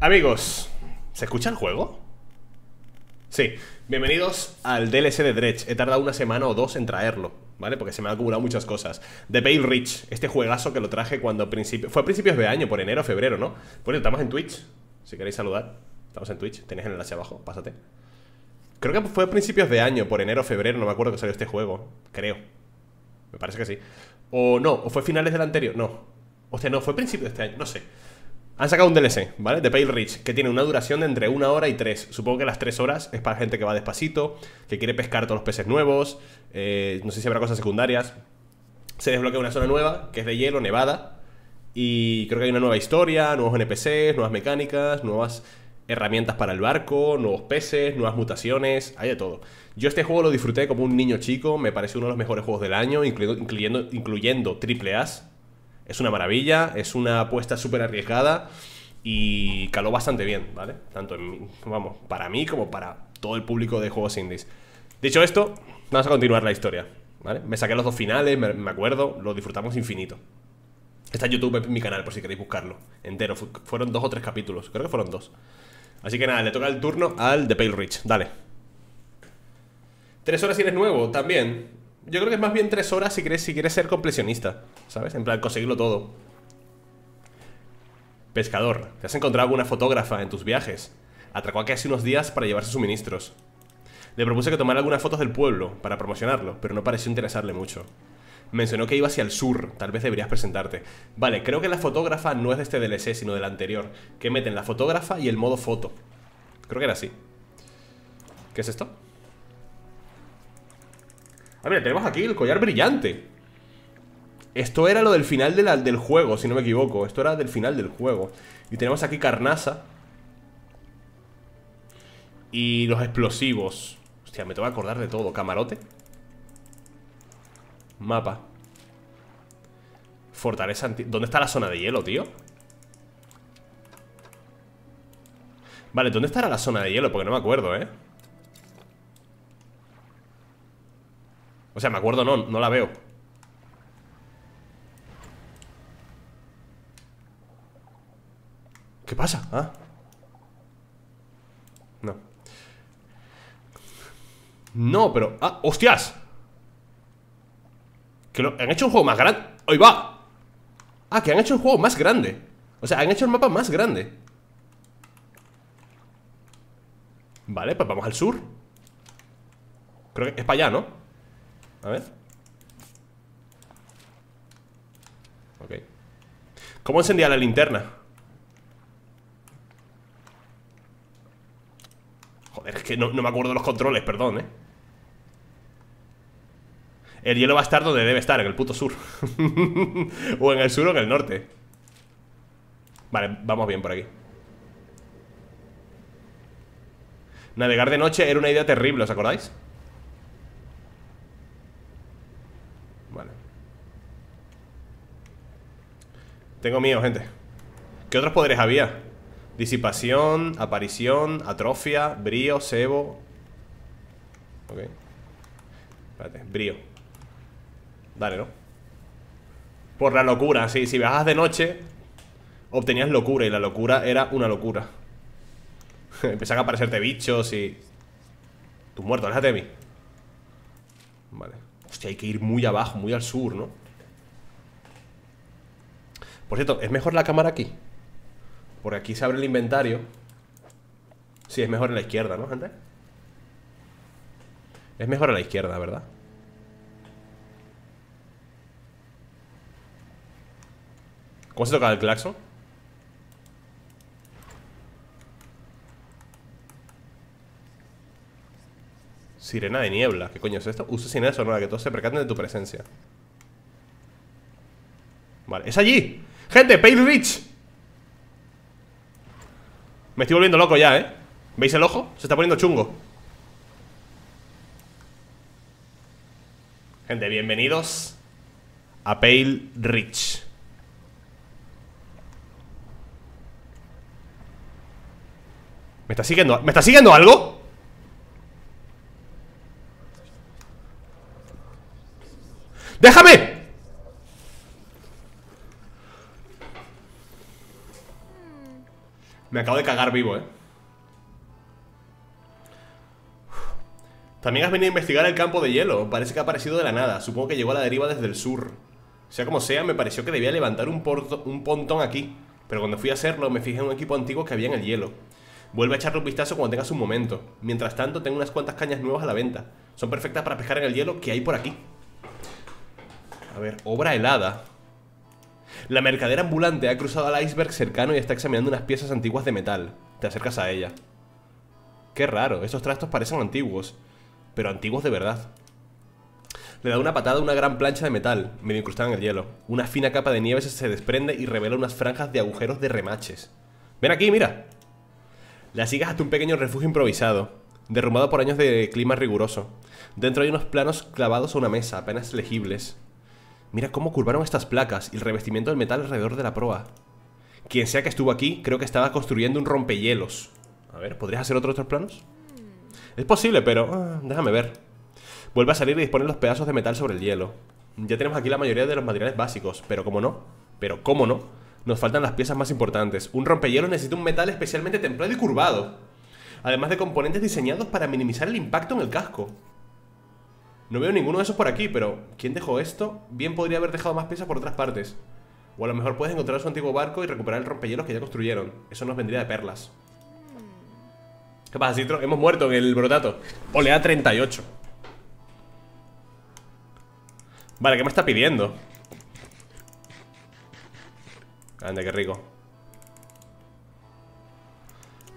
Amigos, ¿se escucha el juego? Sí, bienvenidos al DLC de Dredge. He tardado una semana o dos en traerlo, ¿vale? Porque se me han acumulado muchas cosas. The Pale Reach, este juegazo que lo traje cuando principio... Fue a principios de año, por enero, febrero, ¿no? Pues estamos en Twitch, si queréis saludar Estamos en Twitch, tenéis el enlace abajo, pásate. Creo que fue a principios de año, por enero, febrero, no me acuerdo que salió este juego Creo. Me parece que sí. O no, o fue finales del anterior, no. Hostia, no, fue principios de este año, no sé han sacado un DLC, ¿vale? De Pale Reach, que tiene una duración de entre una hora y tres. Supongo que las tres horas es para gente que va despacito, que quiere pescar todos los peces nuevos, eh, no sé si habrá cosas secundarias. Se desbloquea una zona nueva, que es de hielo, nevada, y creo que hay una nueva historia, nuevos NPCs, nuevas mecánicas, nuevas herramientas para el barco, nuevos peces, nuevas mutaciones, hay de todo. Yo este juego lo disfruté como un niño chico, me parece uno de los mejores juegos del año, incluyendo, incluyendo, incluyendo triple A's es una maravilla, es una apuesta súper arriesgada y caló bastante bien, ¿vale? Tanto en, vamos, para mí como para todo el público de juegos indies. Dicho esto, vamos a continuar la historia, ¿vale? Me saqué los dos finales, me, acuerdo, lo disfrutamos infinito. Está en YouTube en mi canal por si queréis buscarlo entero. Fueron dos o tres capítulos, creo que fueron dos. Así que nada, le toca el turno al The Pale Rich, dale. Tres horas si eres nuevo, también. Yo creo que es más bien tres horas si quieres, si quieres ser completionista, ¿sabes? En plan, conseguirlo todo. Pescador, ¿te has encontrado alguna fotógrafa en tus viajes? Atracó aquí hace unos días para llevarse suministros. Le propuse que tomara algunas fotos del pueblo para promocionarlo, pero no pareció interesarle mucho. Mencionó que iba hacia el sur, tal vez deberías presentarte. Vale, creo que la fotógrafa no es de este DLC, sino del anterior, que meten la fotógrafa y el modo foto. Creo que era así. ¿Qué es esto? Ah, tenemos aquí el collar brillante. Esto era lo del final del juego, si no me equivoco. Esto era del final del juego. Y tenemos aquí carnaza. Y los explosivos. Hostia, me tengo que acordar de todo. Camarote. Mapa. Fortaleza anti... ¿Dónde está la zona de hielo, tío? Vale, ¿dónde estará la zona de hielo? Porque no me acuerdo, ¿eh? O sea, me acuerdo, no, no la veo ¿Qué pasa? ¿Ah? No No, pero... ¡Ah! ¡Hostias! Que lo... han hecho un juego más grande ¡Ahí va! Ah, que han hecho un juego más grande O sea, han hecho el mapa más grande Vale, pues vamos al sur Creo que es para allá, ¿no? A ver Ok ¿Cómo encendía la linterna? Joder, es que no, me acuerdo los controles, perdón, ¿eh? El hielo va a estar donde debe estar, en el puto sur O en el sur o en el norte Vale, vamos bien por aquí Navegar de noche era una idea terrible, ¿os acordáis? Tengo miedo, gente. ¿Qué otros poderes había? Disipación, aparición, atrofia, brío, sebo Ok. Espérate, brío. Dale, ¿no? Por la locura, sí, si viajas de noche Obtenías locura y la locura era una locura. Empezaban a aparecerte bichos y... Tú muerto, déjate de mí. Vale. Hostia, hay que ir muy abajo, muy al sur, ¿no? Por cierto, ¿es mejor la cámara aquí? Por aquí se abre el inventario Sí, es mejor en la izquierda, ¿no, gente? Es mejor a la izquierda, ¿verdad? ¿Cómo se toca el claxon? Sirena de niebla, ¿qué coño es esto? Usa sirena sonora, que todos se percaten de tu presencia Vale, ¡es allí! ¡Gente! ¡Pale Rich! Me estoy volviendo loco ya, ¿eh? ¿Veis el ojo? Se está poniendo chungo Gente, bienvenidos a Pale Rich ¿Me está siguiendo? ¿Me está siguiendo algo? ¡Déjame! Me acabo de cagar vivo, eh. También has venido a investigar el campo de hielo. Parece que ha aparecido de la nada. Supongo que llegó a la deriva desde el sur. Sea como sea, me pareció que debía levantar un, un pontón aquí. Pero cuando fui a hacerlo me fijé en un equipo antiguo que había en el hielo. Vuelve a echarle un vistazo cuando tengas un momento. Mientras tanto, tengo unas cuantas cañas nuevas a la venta. Son perfectas para pescar en el hielo que hay por aquí. A ver, obra helada La mercadera ambulante ha cruzado al iceberg cercano y está examinando unas piezas antiguas de metal Te acercas a ella Qué raro, estos trastos parecen antiguos pero antiguos de verdad. Le da una patada a una gran plancha de metal, medio incrustada en el hielo. Una fina capa de nieve se desprende y revela unas franjas de agujeros de remaches. ¡Ven aquí, mira! La sigues hasta un pequeño refugio improvisado, derrumbado por años de clima riguroso. Dentro hay unos planos clavados a una mesa, apenas legibles. Mira cómo curvaron estas placas y el revestimiento del metal alrededor de la proa. Quien sea que estuvo aquí, creo que estaba construyendo un rompehielos. A ver, ¿podrías hacer otros planos? Es posible, pero... Ah, déjame ver. Vuelve a salir y dispone los pedazos de metal sobre el hielo. Ya tenemos aquí la mayoría de los materiales básicos, pero como no, pero cómo no, nos faltan las piezas más importantes. Un rompehielo necesita un metal especialmente templado y curvado. Además de componentes diseñados para minimizar el impacto en el casco. No veo ninguno de esos por aquí, pero ¿quién dejó esto? Bien podría haber dejado más piezas por otras partes. O a lo mejor puedes encontrar su antiguo barco y recuperar el rompehielos que ya construyeron. Eso nos vendría de perlas. ¿Qué pasa, Citro? Hemos muerto en el brotato Olea 38 Vale, ¿qué me está pidiendo? Ande, qué rico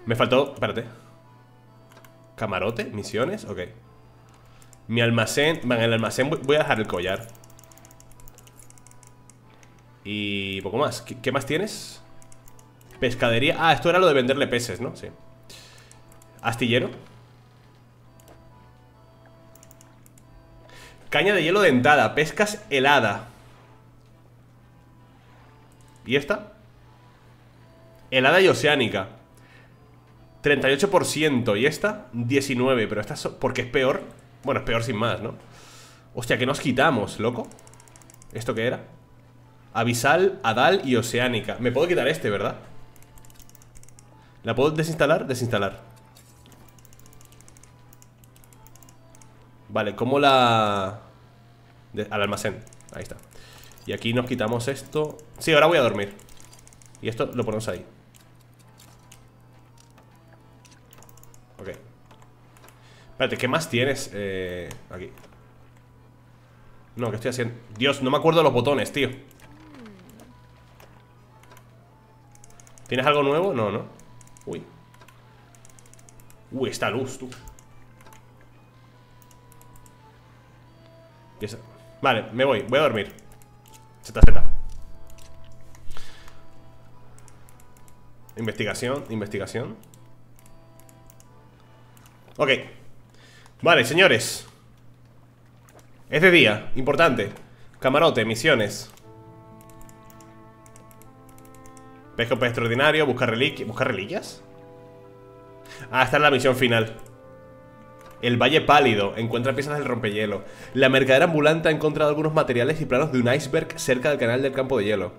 Me faltó... Espérate ¿Camarote? ¿Misiones? Ok Mi almacén... Vale, en el almacén voy a dejar el collar. Y... poco más. ¿Qué, ¿Qué más tienes? Pescadería. Ah, esto era lo de venderle peces, ¿no? Sí. Astillero. Caña de hielo dentada. Pescas helada. ¿Y esta? Helada y oceánica. 38% ¿Y esta? 19 Pero esta es porque es peor Bueno, es peor sin más, ¿no? Hostia, ¿qué nos quitamos, loco? ¿Esto qué era? Abisal, Adal y Oceánica Me puedo quitar este, ¿verdad? ¿La puedo desinstalar? Desinstalar Vale, ¿cómo la...? al almacén, ahí está Y aquí nos quitamos esto Sí, ahora voy a dormir Y esto lo ponemos ahí Espérate, ¿qué más tienes? Eh, aquí. No, ¿qué estoy haciendo? Dios, no me acuerdo de los botones, tío. ¿Tienes algo nuevo? No, no Uy. Uy, esta luz, tú. Vale, me voy, voy a dormir. Z, Z. Investigación, investigación. Ok Vale, señores Es de día, importante Camarote, misiones Pesca extraordinario, buscar reliquias ¿Buscar reliquias? Ah, esta es la misión final el Valle Pálido encuentra piezas del rompehielo. La mercadera ambulante ha encontrado algunos materiales y planos de un iceberg cerca del canal del campo de hielo.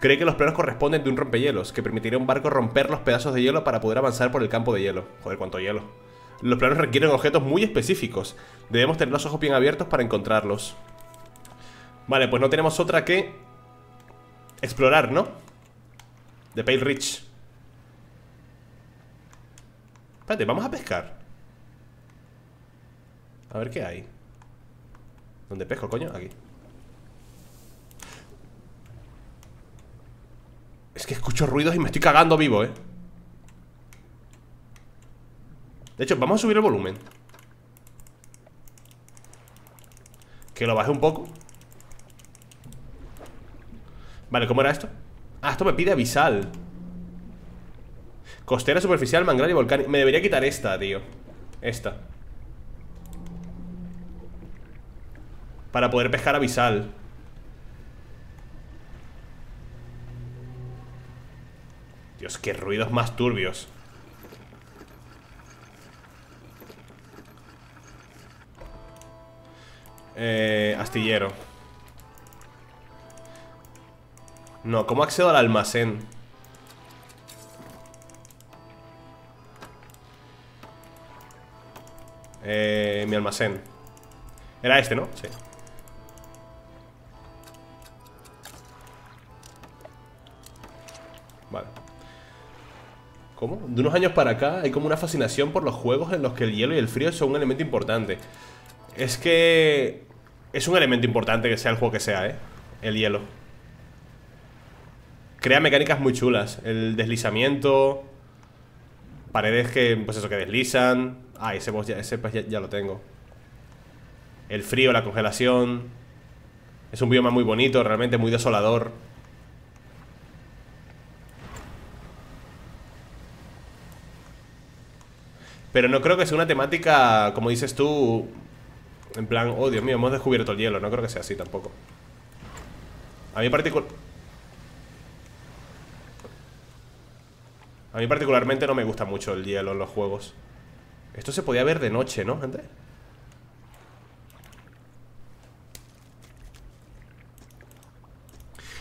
Cree que los planos corresponden de un rompehielos, que permitiría a un barco romper los pedazos de hielo para poder avanzar por el campo de hielo. Joder, cuánto hielo. Los planos requieren objetos muy específicos. Debemos tener los ojos bien abiertos para encontrarlos. Vale, pues no tenemos otra que... Explorar, ¿no? De Pale Ridge. Espérate, vamos a pescar. A ver qué hay ¿Dónde pesco, coño? Aquí Es que escucho ruidos y me estoy cagando vivo, eh De hecho, vamos a subir el volumen. Que lo baje un poco. Vale, ¿cómo era esto? Ah, esto me pide avisal. Costera superficial, manglar y volcán. Me debería quitar esta, tío. Esta. Para poder pescar abisal Dios, qué ruidos más turbios Eh, astillero No, ¿cómo accedo al almacén? Eh, mi almacén Era este, ¿no? Sí Vale ¿Cómo? De unos años para acá hay como una fascinación por los juegos en los que el hielo y el frío son un elemento importante Es que es un elemento importante que sea el juego que sea, ¿eh? El hielo. Crea mecánicas muy chulas. El deslizamiento Paredes que, pues eso, que deslizan. Ah, ese boss ya, ese pues ya, lo tengo. El frío, la congelación. Es un bioma muy bonito, realmente muy desolador. Pero no creo que sea una temática, como dices tú En plan, oh Dios mío, hemos descubierto el hielo No creo que sea así tampoco A mí particular... A mí particularmente no me gusta mucho el hielo en los juegos Esto se podía ver de noche, ¿no, gente?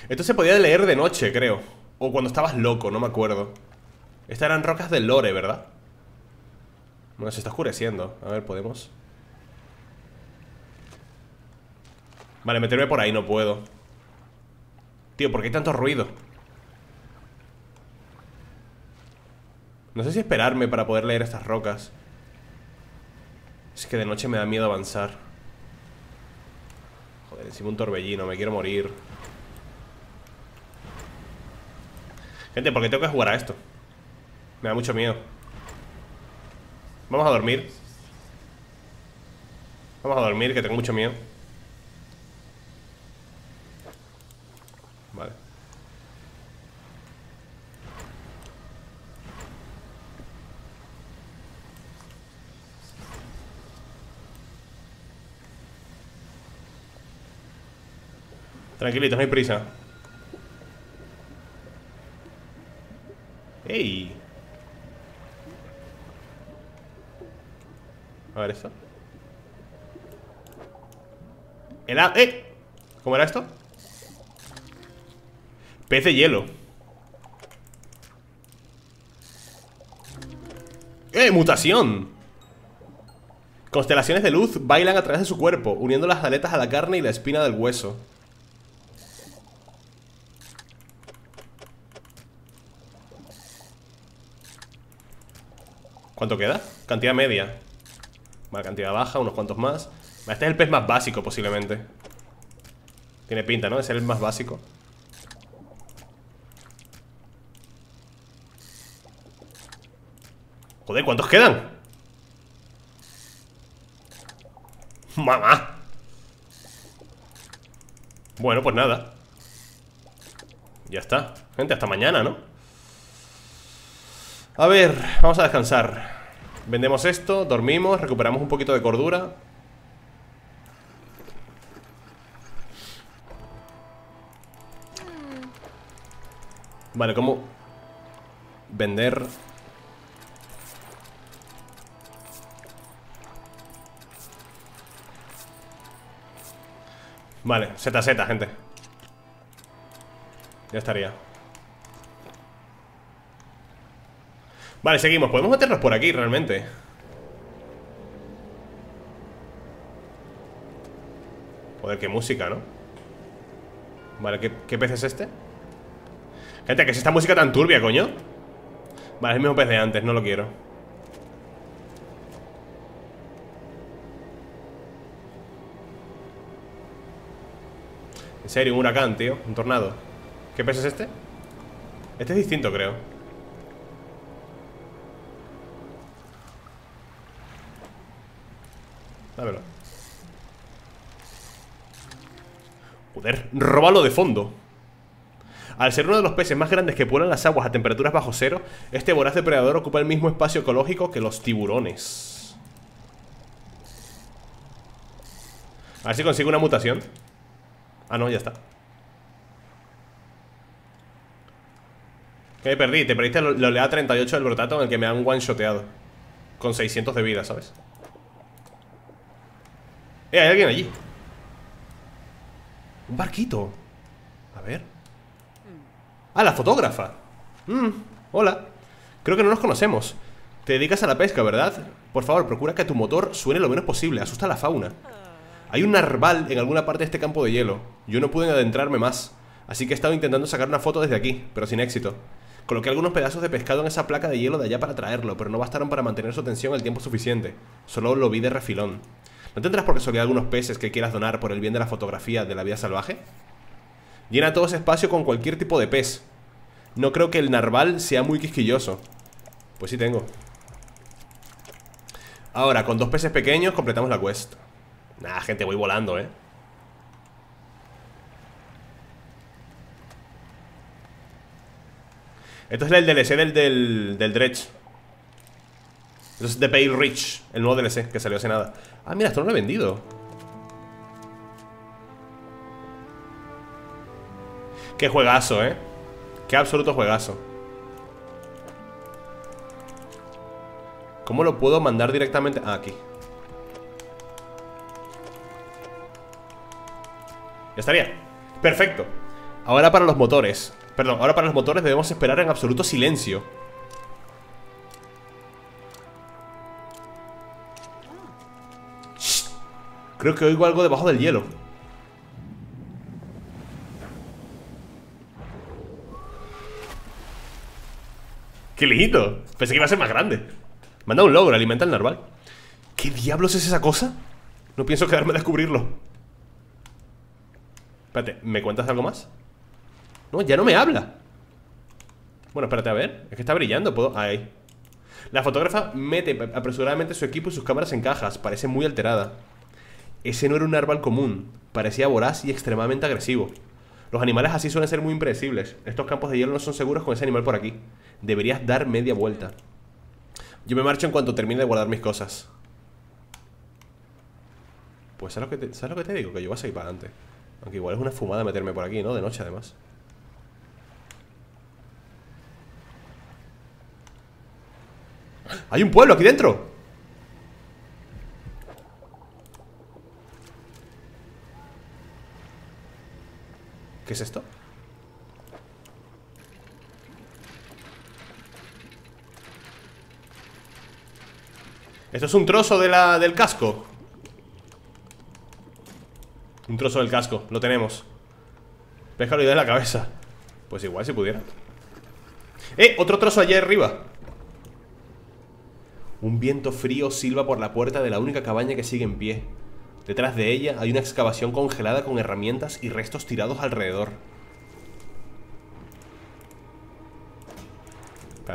Esto se podía leer de noche, creo O cuando estabas loco, no me acuerdo Estas eran rocas del lore, ¿verdad? Bueno, se está oscureciendo A ver, ¿podemos? Vale, meterme por ahí no puedo. Tío, ¿por qué hay tanto ruido? No sé si esperarme para poder leer estas rocas. Es que de noche me da miedo avanzar. Joder, encima un torbellino, me quiero morir. Gente, ¿por qué tengo que jugar a esto? Me da mucho miedo. Vamos a dormir. Vamos a dormir, que tengo mucho miedo Tranquilitos, no hay prisa ¡Ey! A ver esto El ¡Eh! ¿Cómo era esto? Pez de hielo ¡Eh! ¡Mutación! Constelaciones de luz bailan a través de su cuerpo Uniendo las aletas a la carne y la espina del hueso ¿Cuánto queda? Cantidad media Vale, cantidad baja, unos cuantos más Este es el pez más básico posiblemente Tiene pinta, ¿no? Es el más básico Joder, ¿cuántos quedan? ¡Mamá! Bueno, pues nada Ya está Gente, hasta mañana, ¿no? A ver, vamos a descansar Vendemos esto, dormimos, recuperamos un poquito de cordura Vale, ¿cómo? Vender Vale, Z, Z, gente Ya estaría Vale, seguimos, podemos meternos por aquí realmente Joder, qué música, ¿no? Vale, ¿qué, ¿qué pez es este? Gente, ¿qué es esta música tan turbia, coño? Vale, es el mismo pez de antes, no lo quiero En serio, un huracán, tío Un tornado ¿Qué pez es este? Este es distinto, creo Dámelo Joder, róbalo de fondo al ser uno de los peces más grandes que pueblan las aguas a temperaturas bajo cero, este voraz depredador ocupa el mismo espacio ecológico que los tiburones. A ver si consigo una mutación. Ah, no, ya está. ¿Qué me perdí? Te perdiste la oleada 38 del brotato en el que me han one-shoteado. Con 600 de vida, ¿sabes? Eh, hay alguien allí Un barquito A ver Ah, la fotógrafa mm, Hola Creo que no nos conocemos Te dedicas a la pesca, ¿verdad? Por favor, procura que tu motor suene lo menos posible. Asusta a la fauna. Hay un narval en alguna parte de este campo de hielo. Yo no pude adentrarme más. Así que he estado intentando sacar una foto desde aquí, pero sin éxito. Coloqué algunos pedazos de pescado en esa placa de hielo de allá para traerlo, pero no bastaron para mantener su atención el tiempo suficiente. Solo lo vi de refilón. ¿No tendrás por casualidad algunos peces que quieras donar por el bien de la fotografía de la vida salvaje? Llena todo ese espacio con cualquier tipo de pez. No creo que el narval sea muy quisquilloso. Pues sí tengo. Ahora, con dos peces pequeños completamos la quest. Nah, gente, voy volando, ¿eh? Esto es el DLC del, del, del Dredge. Esto es The Pale Rich El nuevo DLC que salió hace nada. Ah, mira, esto no lo he vendido. Qué juegazo, ¿eh? Qué absoluto juegazo. ¿Cómo lo puedo mandar directamente? Ah, aquí. Ya estaría. Perfecto. Ahora para los motores Perdón, ahora para los motores debemos esperar en absoluto silencio Creo que oigo algo debajo del hielo ¡Qué lindo! Pensé que iba a ser más grande dado un logro, alimenta el narval ¿Qué diablos es esa cosa? No pienso quedarme a descubrirlo Espérate, ¿me cuentas algo más? No, ya no me habla. Bueno, espérate a ver. Es que está brillando, puedo... Ahí. La fotógrafa mete apresuradamente su equipo y sus cámaras en cajas. Parece muy alterada. Ese no era un árbol común. Parecía voraz y extremadamente agresivo. Los animales así suelen ser muy impredecibles. Estos campos de hielo no son seguros con ese animal por aquí. Deberías dar media vuelta. Yo me marcho en cuanto termine de guardar mis cosas. Pues ¿sabes lo que te, ¿sabes lo que te digo? Que yo voy a seguir para adelante. Aunque igual es una fumada meterme por aquí, ¿no? De noche además ¡Hay un pueblo aquí dentro! ¿Qué es esto? Esto es un trozo de la, del casco Un trozo del casco, lo tenemos Péjalo y de la cabeza Pues igual si pudiera ¡Eh! Otro trozo allá arriba un viento frío silba por la puerta de la única cabaña que sigue en pie. Detrás de ella hay una excavación congelada con herramientas y restos tirados alrededor.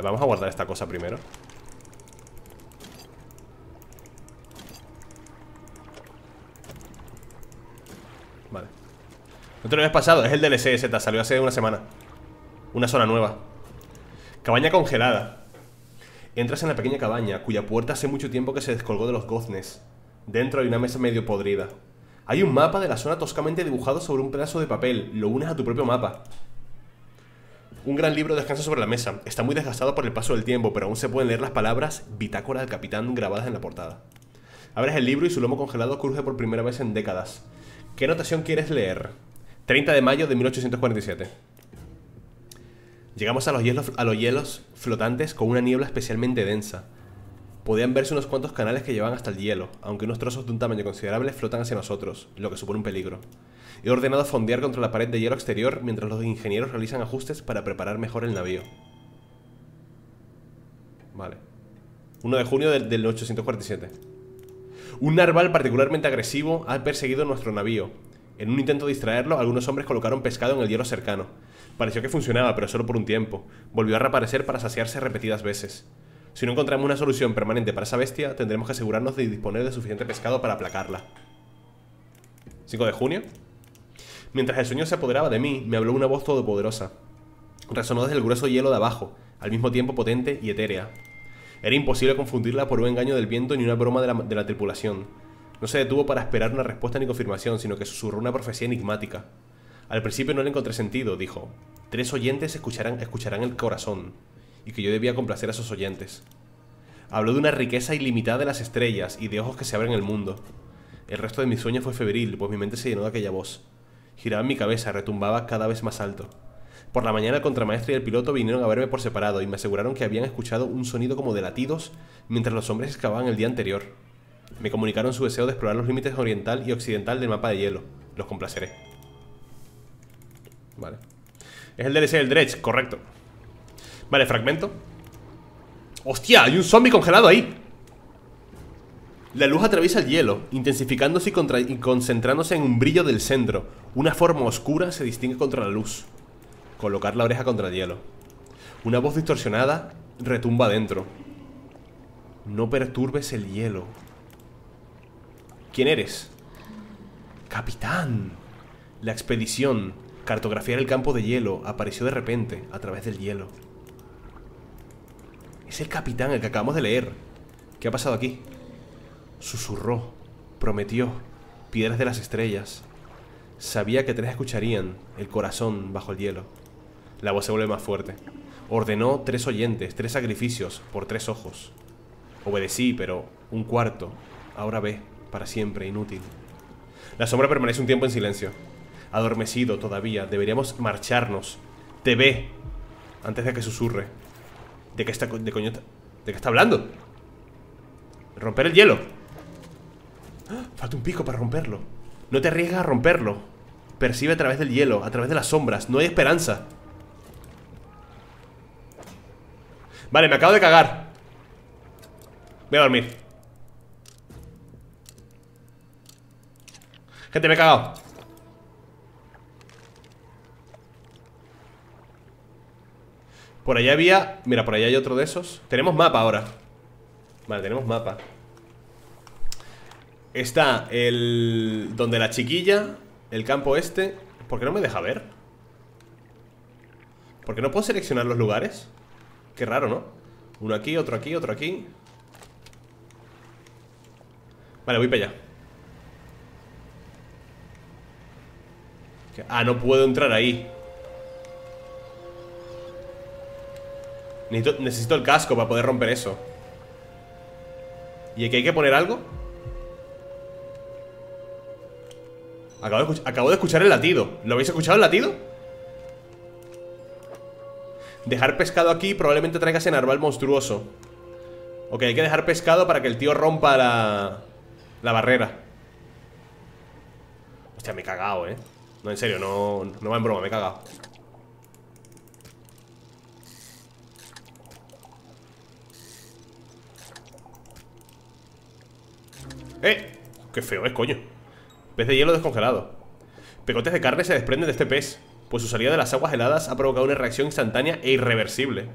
vamos a guardar esta cosa primero. Vale. No te lo habías pasado, es el DLC Z, salió hace una semana. Una zona nueva. Cabaña congelada. Entras en la pequeña cabaña, cuya puerta hace mucho tiempo que se descolgó de los goznes. Dentro hay una mesa medio podrida. Hay un mapa de la zona toscamente dibujado sobre un pedazo de papel. Lo unes a tu propio mapa. Un gran libro descansa sobre la mesa. Está muy desgastado por el paso del tiempo, pero aún se pueden leer las palabras Bitácora del Capitán grabadas en la portada. Abres el libro y su lomo congelado cruje por primera vez en décadas. ¿Qué notación quieres leer? 30 de mayo de 1847. Llegamos a los, hielos, flotantes con una niebla especialmente densa. Podían verse unos cuantos canales que llevan hasta el hielo, aunque unos trozos de un tamaño considerable flotan hacia nosotros, lo que supone un peligro. He ordenado fondear contra la pared de hielo exterior mientras los ingenieros realizan ajustes para preparar mejor el navío. Vale. 1 de junio del, del 847. Un narval particularmente agresivo ha perseguido nuestro navío. En un intento de distraerlo, algunos hombres colocaron pescado en el hielo cercano. Pareció que funcionaba, pero solo por un tiempo. Volvió a reaparecer para saciarse repetidas veces. Si no encontramos una solución permanente para esa bestia, tendremos que asegurarnos de disponer de suficiente pescado para aplacarla. 5 de junio. Mientras el sueño se apoderaba de mí, me habló una voz todopoderosa. Resonó desde el grueso hielo de abajo, al mismo tiempo potente y etérea. Era imposible confundirla por un engaño del viento ni una broma de la, de la tripulación. No se detuvo para esperar una respuesta ni confirmación, sino que susurró una profecía enigmática. Al principio no le encontré sentido, dijo. Tres oyentes escucharán, escucharán el corazón, y que yo debía complacer a esos oyentes. Habló de una riqueza ilimitada de las estrellas y de ojos que se abren el mundo. El resto de mi sueño fue febril, pues mi mente se llenó de aquella voz. Giraba en mi cabeza, retumbaba cada vez más alto. Por la mañana el contramaestre y el piloto vinieron a verme por separado y me aseguraron que habían escuchado un sonido como de latidos mientras los hombres excavaban el día anterior. Me comunicaron su deseo de explorar los límites oriental y occidental del mapa de hielo. Los complaceré. Vale. Es el DLC del Dredge, correcto. Vale, fragmento. ¡Hostia! Hay un zombie congelado ahí. La luz atraviesa el hielo, intensificándose y, concentrándose en un brillo del centro. Una forma oscura se distingue contra la luz. Colocar la oreja contra el hielo. Una voz distorsionada retumba adentro. No perturbes el hielo. ¿Quién eres? Capitán. La expedición, cartografiar el campo de hielo, apareció de repente a través del hielo. Es el capitán, el que acabamos de leer. ¿Qué ha pasado aquí? Susurró, prometió, piedras de las estrellas. Sabía que tres escucharían el corazón bajo el hielo. La voz se vuelve más fuerte. Ordenó tres oyentes, tres sacrificios por tres ojos. Obedecí, pero un cuarto. Ahora ve, para siempre, inútil. La sombra permanece un tiempo en silencio. Adormecido todavía, deberíamos marcharnos. Te ve, antes de que susurre. ¿De qué está, de coño, de está hablando? Romper el hielo. Falta un pico para romperlo No te arriesgas a romperlo Percibe a través del hielo, a través de las sombras No hay esperanza Vale, me acabo de cagar Voy a dormir Gente, me he cagado. Por allá había... Mira, por allá hay otro de esos. Tenemos mapa ahora. Vale, tenemos mapa. Está el... Donde la chiquilla El campo este. ¿Por qué no me deja ver? ¿Por qué no puedo seleccionar los lugares? Qué raro, ¿no? Uno aquí, otro aquí, otro aquí. Vale, voy para allá Ah, no puedo entrar ahí. Necesito, el casco para poder romper eso. ¿Y aquí hay que poner algo? Acabo de, escuchar el latido. ¿Lo habéis escuchado el latido? Dejar pescado aquí probablemente traiga ese narval monstruoso. Ok, hay que dejar pescado para que el tío rompa la... La barrera. Hostia, me he cagado, eh No, en serio, no, no va en broma, me he cagado ¡Eh! ¡Qué feo es, coño! Pez de hielo descongelado. Pecotes de carne se desprenden de este pez, pues su salida de las aguas heladas ha provocado una reacción instantánea e irreversible.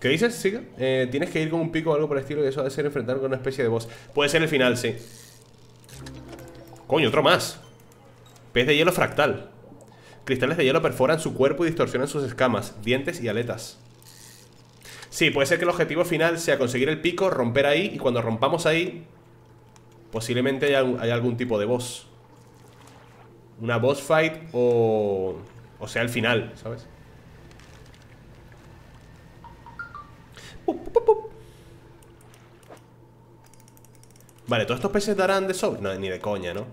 ¿Qué dices? ¿Sigue? Eh, tienes que ir con un pico o algo por el estilo y eso ha de ser enfrentar con una especie de boss. Puede ser el final, sí. Coño, otro más. Pez de hielo fractal. Cristales de hielo perforan su cuerpo y distorsionan sus escamas, dientes y aletas. Sí, puede ser que el objetivo final sea conseguir el pico, romper ahí y cuando rompamos ahí Posiblemente hay, algún tipo de boss Una boss fight o... O sea, el final, ¿sabes? Vale, ¿todos estos peces darán de sobre? No, ni de coña, ¿no?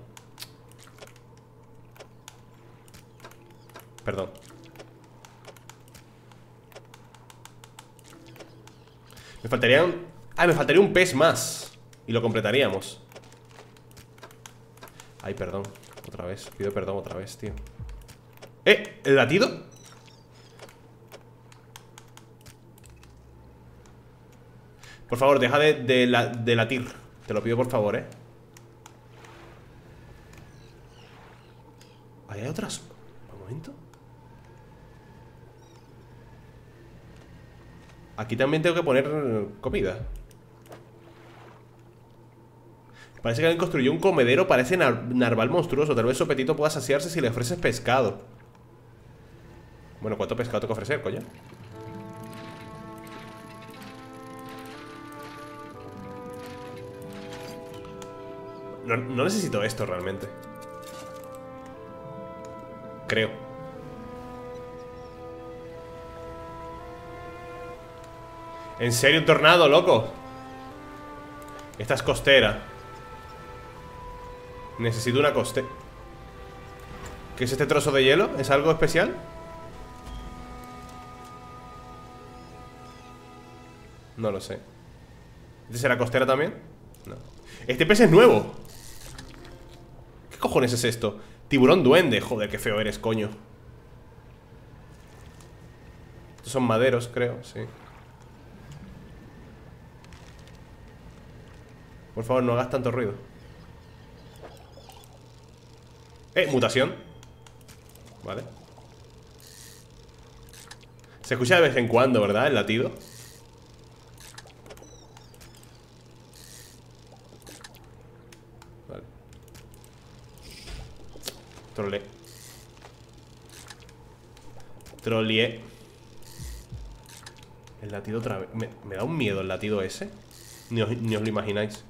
Perdón Me faltaría Ah, me faltaría un pez más Y lo completaríamos Ay, perdón, otra vez Pido perdón otra vez, tío ¡Eh! ¿El latido? Por favor, deja de, de, latir Te lo pido por favor, eh ¿Hay otras? Un momento Aquí también tengo que poner comida Parece que alguien construyó un comedero para ese narval monstruoso. Tal vez Sopetito pueda saciarse si le ofreces pescado. Bueno, ¿cuánto pescado tengo que ofrecer, coño? No, necesito esto realmente. Creo. ¿En serio un tornado, loco? Esta es costera Necesito una coste ¿Qué es este trozo de hielo? ¿Es algo especial? No lo sé ¿Este será costera también? No Este pez es nuevo ¿Qué cojones es esto? Tiburón duende Joder, qué feo eres, coño. Estos son maderos, creo, sí. Por favor, no hagas tanto ruido. Eh, mutación. Vale. Se escucha de vez en cuando, ¿verdad? El latido Trole Trollié El latido otra vez me, me da un miedo el latido ese ni os, ni os lo imagináis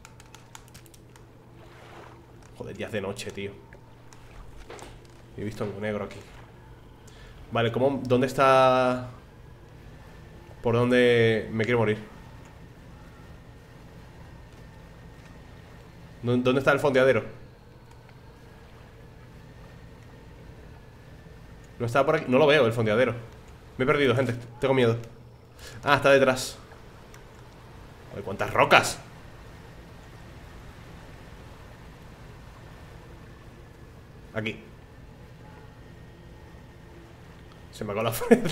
Joder, ya es de noche, tío He visto algo negro aquí Vale, ¿cómo? ¿Dónde está...? ¿Por dónde me quiero morir? ¿Dó- ¿Dónde está el fondeadero? No está por aquí. No lo veo, el fondeadero. Me he perdido, gente. Tengo miedo. Ah, está detrás. Joder, ¿Cuántas rocas? Aquí. Se me ha colado Fred.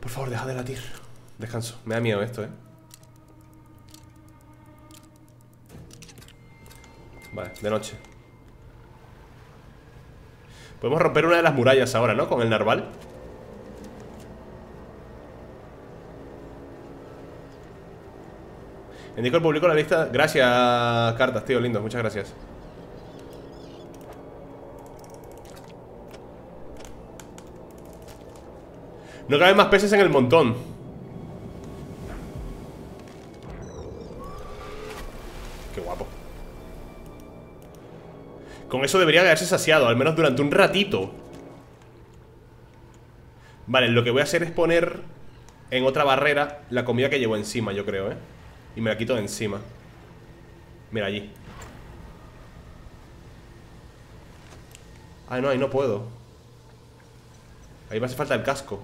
Por favor, deja de latir. Descanso, me da miedo esto, eh de noche. Podemos romper una de las murallas ahora, ¿no? Con el narval. Indico el público la lista. Gracias, cartas, tío, lindo, muchas gracias. No caben más peces en el montón Eso debería haberse saciado Al menos durante un ratito. Vale, lo que voy a hacer es poner En otra barrera La comida que llevo encima, yo creo, ¿eh? Y me la quito de encima. Mira allí. Ay, no, ahí no puedo. Ahí me hace falta el casco.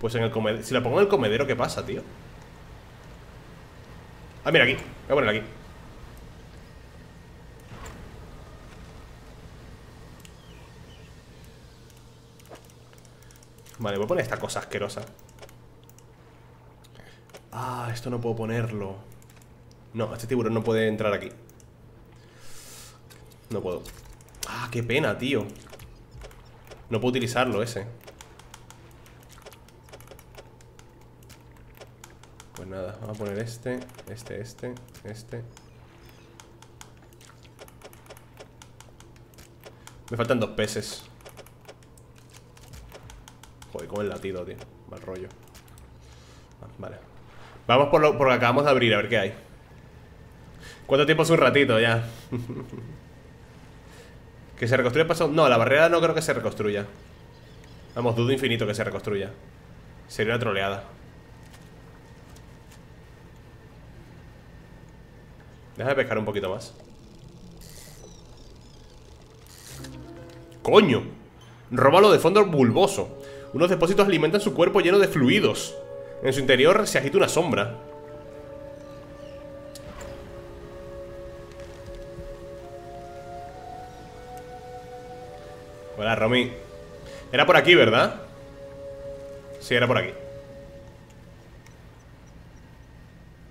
Pues en el comedero Si la pongo en el comedero, ¿qué pasa, tío? Ah, mira, aquí. Voy a ponerla aquí Vale, voy a poner esta cosa asquerosa. Ah, esto no puedo ponerlo. No, este tiburón no puede entrar aquí. No puedo. Ah, qué pena, tío. No puedo utilizarlo ese. Pues nada, vamos a poner este Este, este, este. Me faltan dos peces Joder, con el latido, tío Mal rollo. Ah, Vale. Vamos por lo, por lo que acabamos de abrir, a ver qué hay. ¿Cuánto tiempo es un ratito ya? ¿Que se reconstruya pasado? No, la barrera no creo que se reconstruya. Vamos, dudo infinito que se reconstruya. Sería una troleada. Déjame pescar un poquito más. ¡Coño! Róbalo de fondo bulboso Unos depósitos alimentan su cuerpo lleno de fluidos En su interior se agita una sombra Hola, Romy Era por aquí, ¿verdad? Sí, era por aquí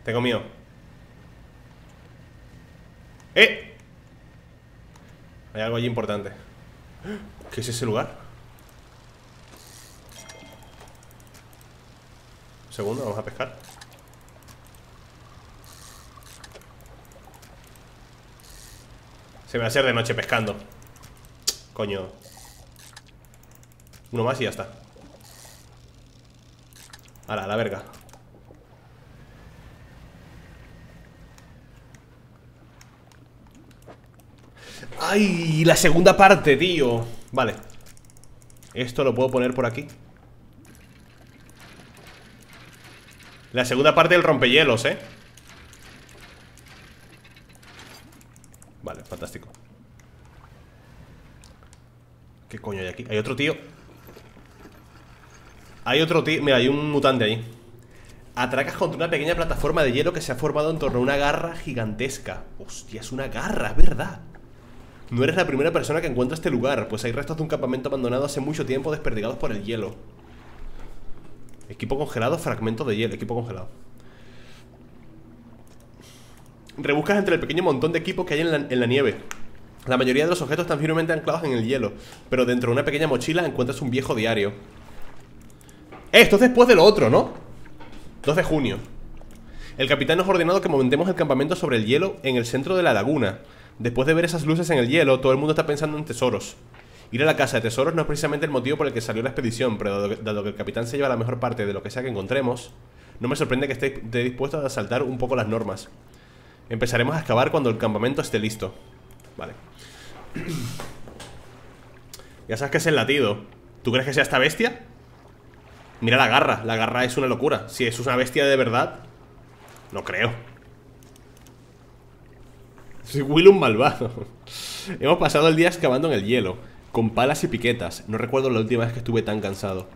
Tengo mío ¡Eh! Hay algo allí importante ¿Qué es ese lugar? Segundo, vamos a pescar. Se me va a hacer de noche pescando. Coño. Uno más y ya está. Ahora, a la verga. ¡Ay! La segunda parte, tío. Vale. Esto lo puedo poner por aquí La segunda parte del rompehielos, ¿eh? fantástico. ¿Qué coño hay aquí? Hay otro tío. Hay otro tío Mira, hay un mutante ahí. Atracas contra una pequeña plataforma de hielo que se ha formado en torno a una garra gigantesca. Hostia, es una garra, es verdad. No eres la primera persona que encuentra este lugar Pues hay restos de un campamento abandonado hace mucho tiempo desperdigados por el hielo Equipo congelado, fragmento de hielo Equipo congelado. Rebuscas entre el pequeño montón de equipos que hay en la, nieve. La mayoría de los objetos están firmemente anclados en el hielo Pero dentro de una pequeña mochila encuentras un viejo diario. Esto es después de lo otro, ¿no? 2 de junio. El capitán nos ha ordenado que montemos el campamento sobre el hielo en el centro de la laguna. Después de ver esas luces en el hielo, todo el mundo está pensando en tesoros Ir a la casa de tesoros no es precisamente el motivo por el que salió la expedición Pero dado que, el capitán se lleva la mejor parte de lo que sea que encontremos No me sorprende que esté dispuesto a saltar un poco las normas. Empezaremos a excavar cuando el campamento esté listo. Vale. Ya sabes que es el latido. ¿Tú crees que sea esta bestia? Mira la garra, la garra es una locura. Si es una bestia de verdad No creo. Soy Will un malvado. Hemos pasado el día excavando en el hielo Con palas y piquetas No recuerdo la última vez que estuve tan cansado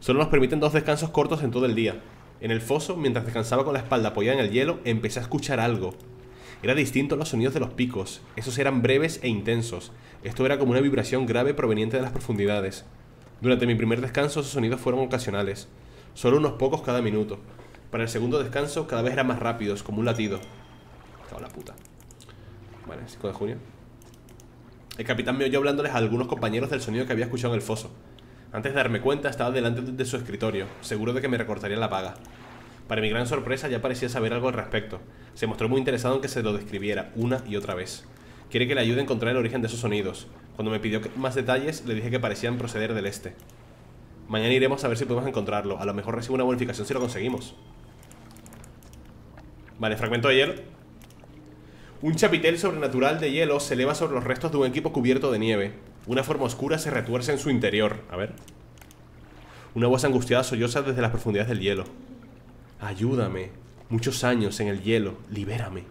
Solo nos permiten dos descansos cortos en todo el día En el foso, mientras descansaba con la espalda apoyada en el hielo Empecé a escuchar algo Era distinto a los sonidos de los picos Esos eran breves e intensos Esto era como una vibración grave proveniente de las profundidades durante mi primer descanso esos sonidos fueron ocasionales, solo unos pocos cada minuto. Para el segundo descanso cada vez eran más rápidos, como un latido. Cago la puta. Vale, 5 de junio. El capitán me oyó hablándoles a algunos compañeros del sonido que había escuchado en el foso. Antes de darme cuenta, estaba delante de su escritorio, seguro de que me recortaría la paga. Para mi gran sorpresa, ya parecía saber algo al respecto. Se mostró muy interesado en que se lo describiera una y otra vez. Quiere que le ayude a encontrar el origen de esos sonidos. Cuando me pidió más detalles, le dije que parecían proceder del este. Mañana iremos a ver si podemos encontrarlo. A lo mejor recibo una bonificación si lo conseguimos. Vale, fragmento de hielo. Un chapitel sobrenatural de hielo se eleva sobre los restos de un equipo cubierto de nieve. Una forma oscura se retuerce en su interior. A ver. Una voz angustiada solloza desde las profundidades del hielo. Ayúdame. Muchos años en el hielo. Libérame.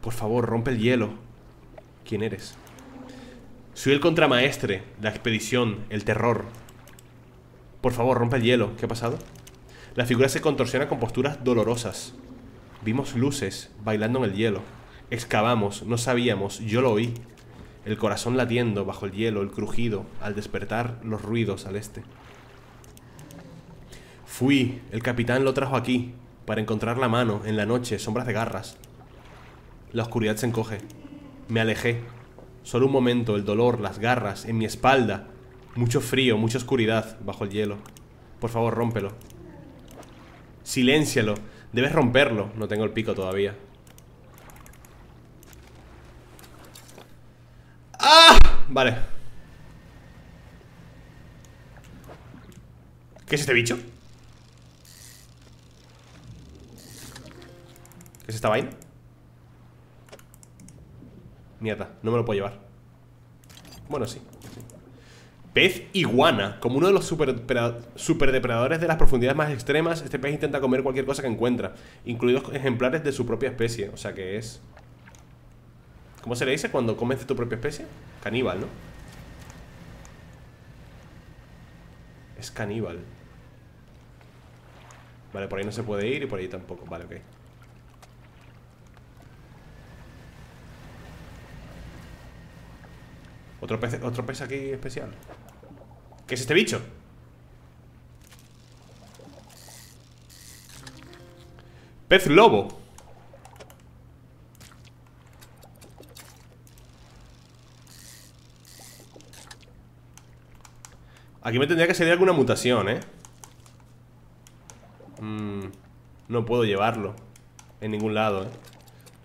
Por favor, rompe el hielo. ¿Quién eres? Soy el contramaestre, la expedición, el terror. Por favor, rompe el hielo. ¿Qué ha pasado? La figura se contorsiona con posturas dolorosas. Vimos luces bailando en el hielo. Excavamos, no sabíamos, yo lo oí. El corazón latiendo bajo el hielo, el crujido, al despertar los ruidos al este. Fui, el capitán lo trajo aquí, para encontrar la mano, en la noche, sombras de garras. La oscuridad se encoge. Me alejé. Solo un momento, el dolor, las garras, en mi espalda. Mucho frío, mucha oscuridad bajo el hielo. Por favor, rómpelo. Siléncialo. Debes romperlo. No tengo el pico todavía. ¡Ah! Vale. ¿Qué es este bicho? ¿Qué es esta vaina? Mierda, no me lo puedo llevar Bueno, sí, Pez iguana Como uno de los super, depredadores de las profundidades más extremas Este pez intenta comer cualquier cosa que encuentra Incluidos ejemplares de su propia especie O sea que es... ¿Cómo se le dice cuando comes de tu propia especie? Caníbal, ¿no? Es caníbal Vale, por ahí no se puede ir y por ahí tampoco Vale, ok Otro pez, otro pez aquí especial ¿Qué es este bicho? Pez lobo Aquí me tendría que salir alguna mutación, ¿eh? Mm, no puedo llevarlo En ningún lado, ¿eh?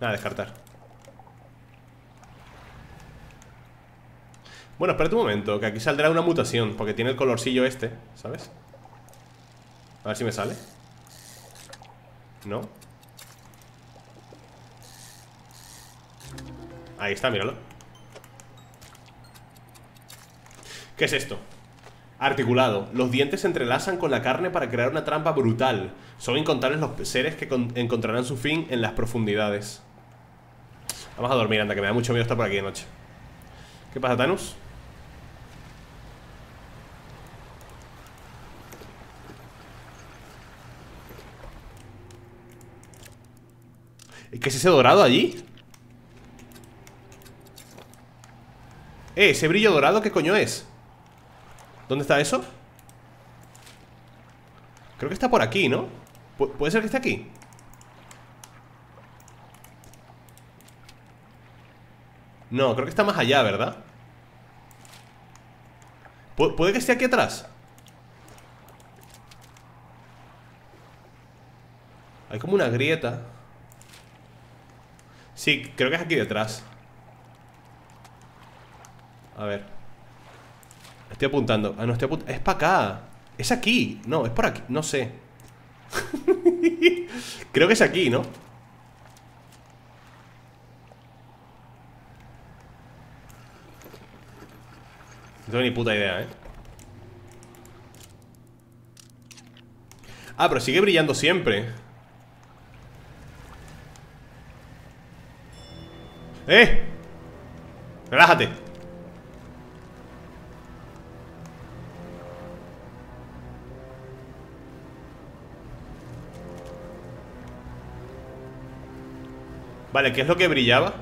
Nada, descartar Bueno, espérate un momento, que aquí saldrá una mutación Porque tiene el colorcillo este, ¿sabes? A ver si me sale ¿No? Ahí está, míralo ¿Qué es esto? Articulado Los dientes se entrelazan con la carne para crear una trampa brutal Son incontables los seres que encontrarán su fin en las profundidades Vamos a dormir, anda, que me da mucho miedo estar por aquí de noche ¿Qué pasa, Thanos? ¿Qué es ese dorado allí? Eh, ese brillo dorado, ¿qué coño es? ¿Dónde está eso? Creo que está por aquí, ¿no? ¿Puede ser que esté aquí? No, creo que está más allá, ¿verdad? ¿Puede que esté aquí atrás? Hay como una grieta Sí, creo que es aquí detrás A ver Estoy apuntando. Ah, no, estoy apuntando Es para acá. Es aquí. No, es por aquí. No sé. Creo que es aquí, ¿no? No tengo ni puta idea, ¿eh? Ah, pero sigue brillando siempre. ¡Eh! Relájate Vale, ¿qué es lo que brillaba?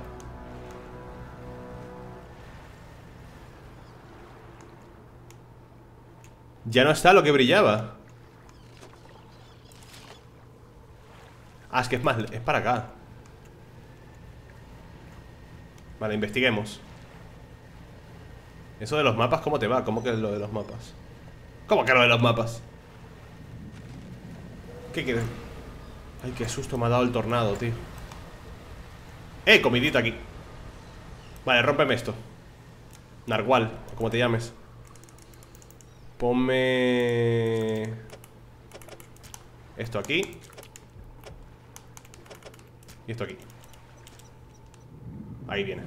Ya no está lo que brillaba Ah, es que es más, es para acá Vale, investiguemos Eso de los mapas, ¿cómo te va? ¿Cómo que es lo de los mapas? ¿Cómo que lo de los mapas? ¿Qué quieres? Ay, qué susto me ha dado el tornado, tío ¡Eh! Comidita aquí. Vale, rómpeme esto. Narwal, como te llames. Ponme... Esto aquí. Y esto aquí. Ahí viene.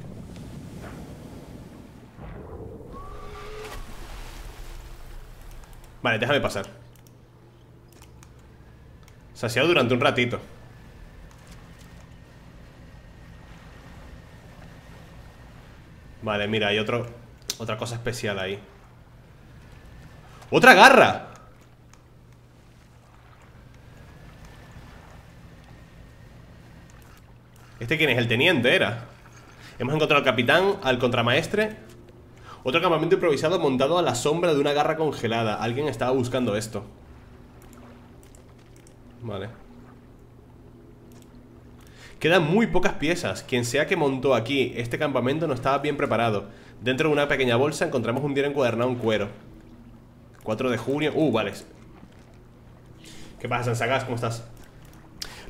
Vale, déjame pasar. Saciado durante un ratito Vale, mira, hay otro Otra cosa especial ahí. ¡Otra garra! ¿Este quién es? El teniente era Hemos encontrado al capitán, al contramaestre. Otro campamento improvisado montado a la sombra de una garra congelada. Alguien estaba buscando esto. Vale Quedan muy pocas piezas Quien sea que montó aquí este campamento no estaba bien preparado Dentro de una pequeña bolsa encontramos un diario encuadernado en cuero 4 de junio. Uh, vale. ¿Qué pasa, Sansagas? ¿Cómo estás?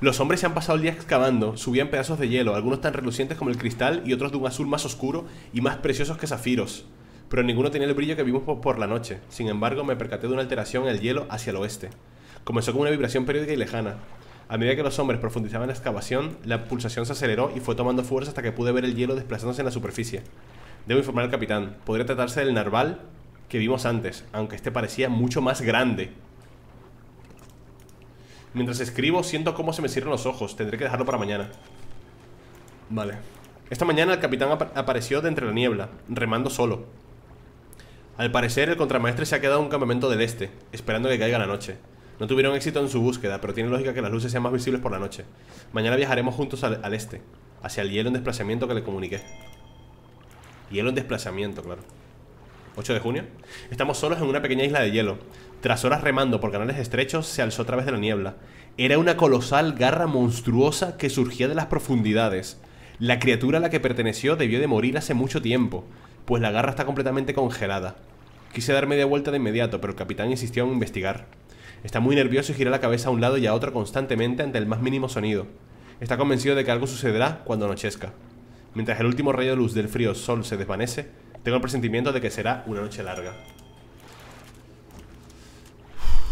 Los hombres se han pasado el día excavando, subían pedazos de hielo, algunos tan relucientes como el cristal y otros de un azul más oscuro y más preciosos que zafiros. Pero ninguno tenía el brillo que vimos por la noche. Sin embargo, me percaté de una alteración en el hielo hacia el oeste. Comenzó como una vibración periódica y lejana. A medida que los hombres profundizaban en la excavación, la pulsación se aceleró y fue tomando fuerza hasta que pude ver el hielo desplazándose en la superficie. Debo informar al capitán. Podría tratarse del narval que vimos antes, aunque este parecía mucho más grande. Mientras escribo, siento cómo se me cierran los ojos. Tendré que dejarlo para mañana. Vale. Esta mañana el capitán apareció de entre la niebla, remando solo. Al parecer, el contramaestre se ha quedado en un campamento del este, esperando que caiga la noche. No tuvieron éxito en su búsqueda, pero tiene lógica que las luces sean más visibles por la noche. Mañana viajaremos juntos al, este, hacia el hielo en desplazamiento que le comuniqué. Hielo en desplazamiento, claro. 8 de junio. Estamos solos en una pequeña isla de hielo. Tras horas remando por canales estrechos, se alzó a través de la niebla. Era una colosal garra monstruosa que surgía de las profundidades. La criatura a la que perteneció debió de morir hace mucho tiempo, pues la garra está completamente congelada. Quise dar media vuelta de inmediato, pero el capitán insistió en investigar. Está muy nervioso y gira la cabeza a un lado y a otro constantemente ante el más mínimo sonido. Está convencido de que algo sucederá cuando anochezca. Mientras el último rayo de luz del frío sol se desvanece, tengo el presentimiento de que será una noche larga.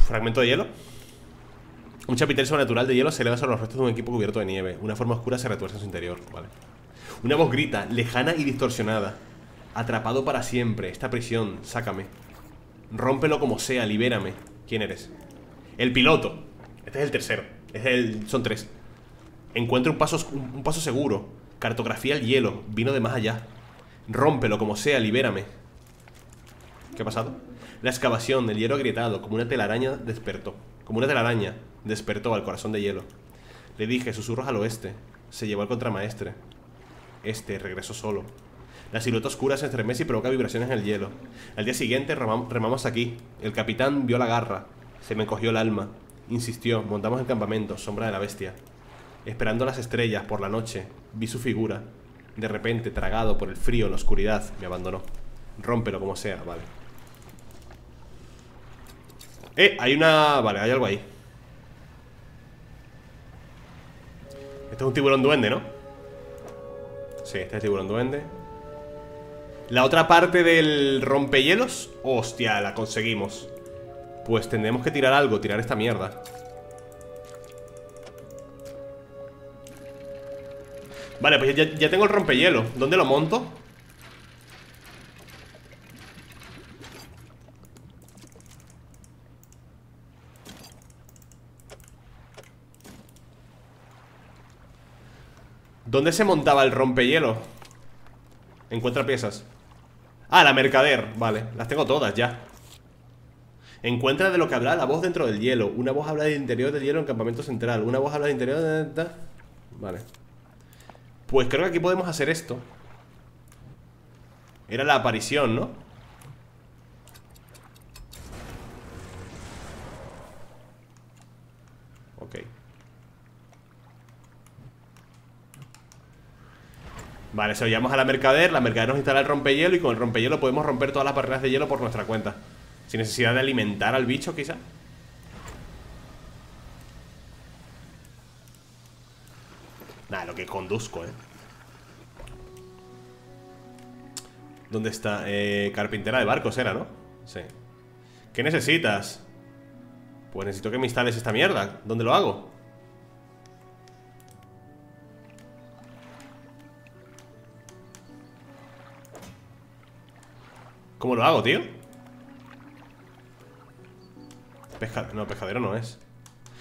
Fragmento de hielo. Un chapitel sobrenatural de hielo se eleva sobre los restos de un equipo cubierto de nieve. Una forma oscura se retuerce en su interior. Una voz grita, lejana y distorsionada. Atrapado para siempre, esta prisión, sácame. Rómpelo como sea, libérame. ¿Quién eres? El piloto. Este es el tercero. Son tres. Encuentra un paso, un paso seguro. Cartografía el hielo, vino de más allá. Rómpelo como sea, libérame. ¿Qué ha pasado? La excavación del hielo agrietado Como una telaraña despertó. Como una telaraña despertó al corazón de hielo. Le dije, susurros al oeste. Se llevó al contramaestre. Este regresó solo. La silueta oscura se estremece y provoca vibraciones en el hielo. Al día siguiente remamos aquí. El capitán vio la garra. Se me encogió el alma. Insistió. Montamos el campamento, sombra de la bestia. Esperando las estrellas por la noche, vi su figura. De repente, tragado por el frío en la oscuridad, me abandonó. Rómpelo como sea, vale. Eh, hay una... Vale, hay algo ahí. Este es un tiburón duende, ¿no? Sí, este es el tiburón duende. La otra parte del rompehielos Hostia, la conseguimos Pues tendremos que tirar algo, tirar esta mierda. Vale, pues ya, tengo el rompehielo. ¿Dónde lo monto? ¿Dónde se montaba el rompehielo? Encuentra piezas. Ah, la mercader, vale, las tengo todas ya Encuentra de lo que habla la voz dentro del hielo. Una voz habla del interior del hielo en campamento central. Una voz habla del interior de... Vale. Pues creo que aquí podemos hacer esto. Era la aparición, ¿no? Ok. Vale, se lo a la mercader. La mercader nos instala el rompehielo Y con el rompehielo podemos romper todas las barreras de hielo por nuestra cuenta Sin necesidad de alimentar al bicho quizá Nada, lo que conduzco, eh ¿Dónde está? Eh, carpintera de barcos era, ¿no? Sí ¿Qué necesitas? Pues necesito que me instales esta mierda ¿Dónde lo hago? ¿Cómo lo hago, tío? No, pescadero no es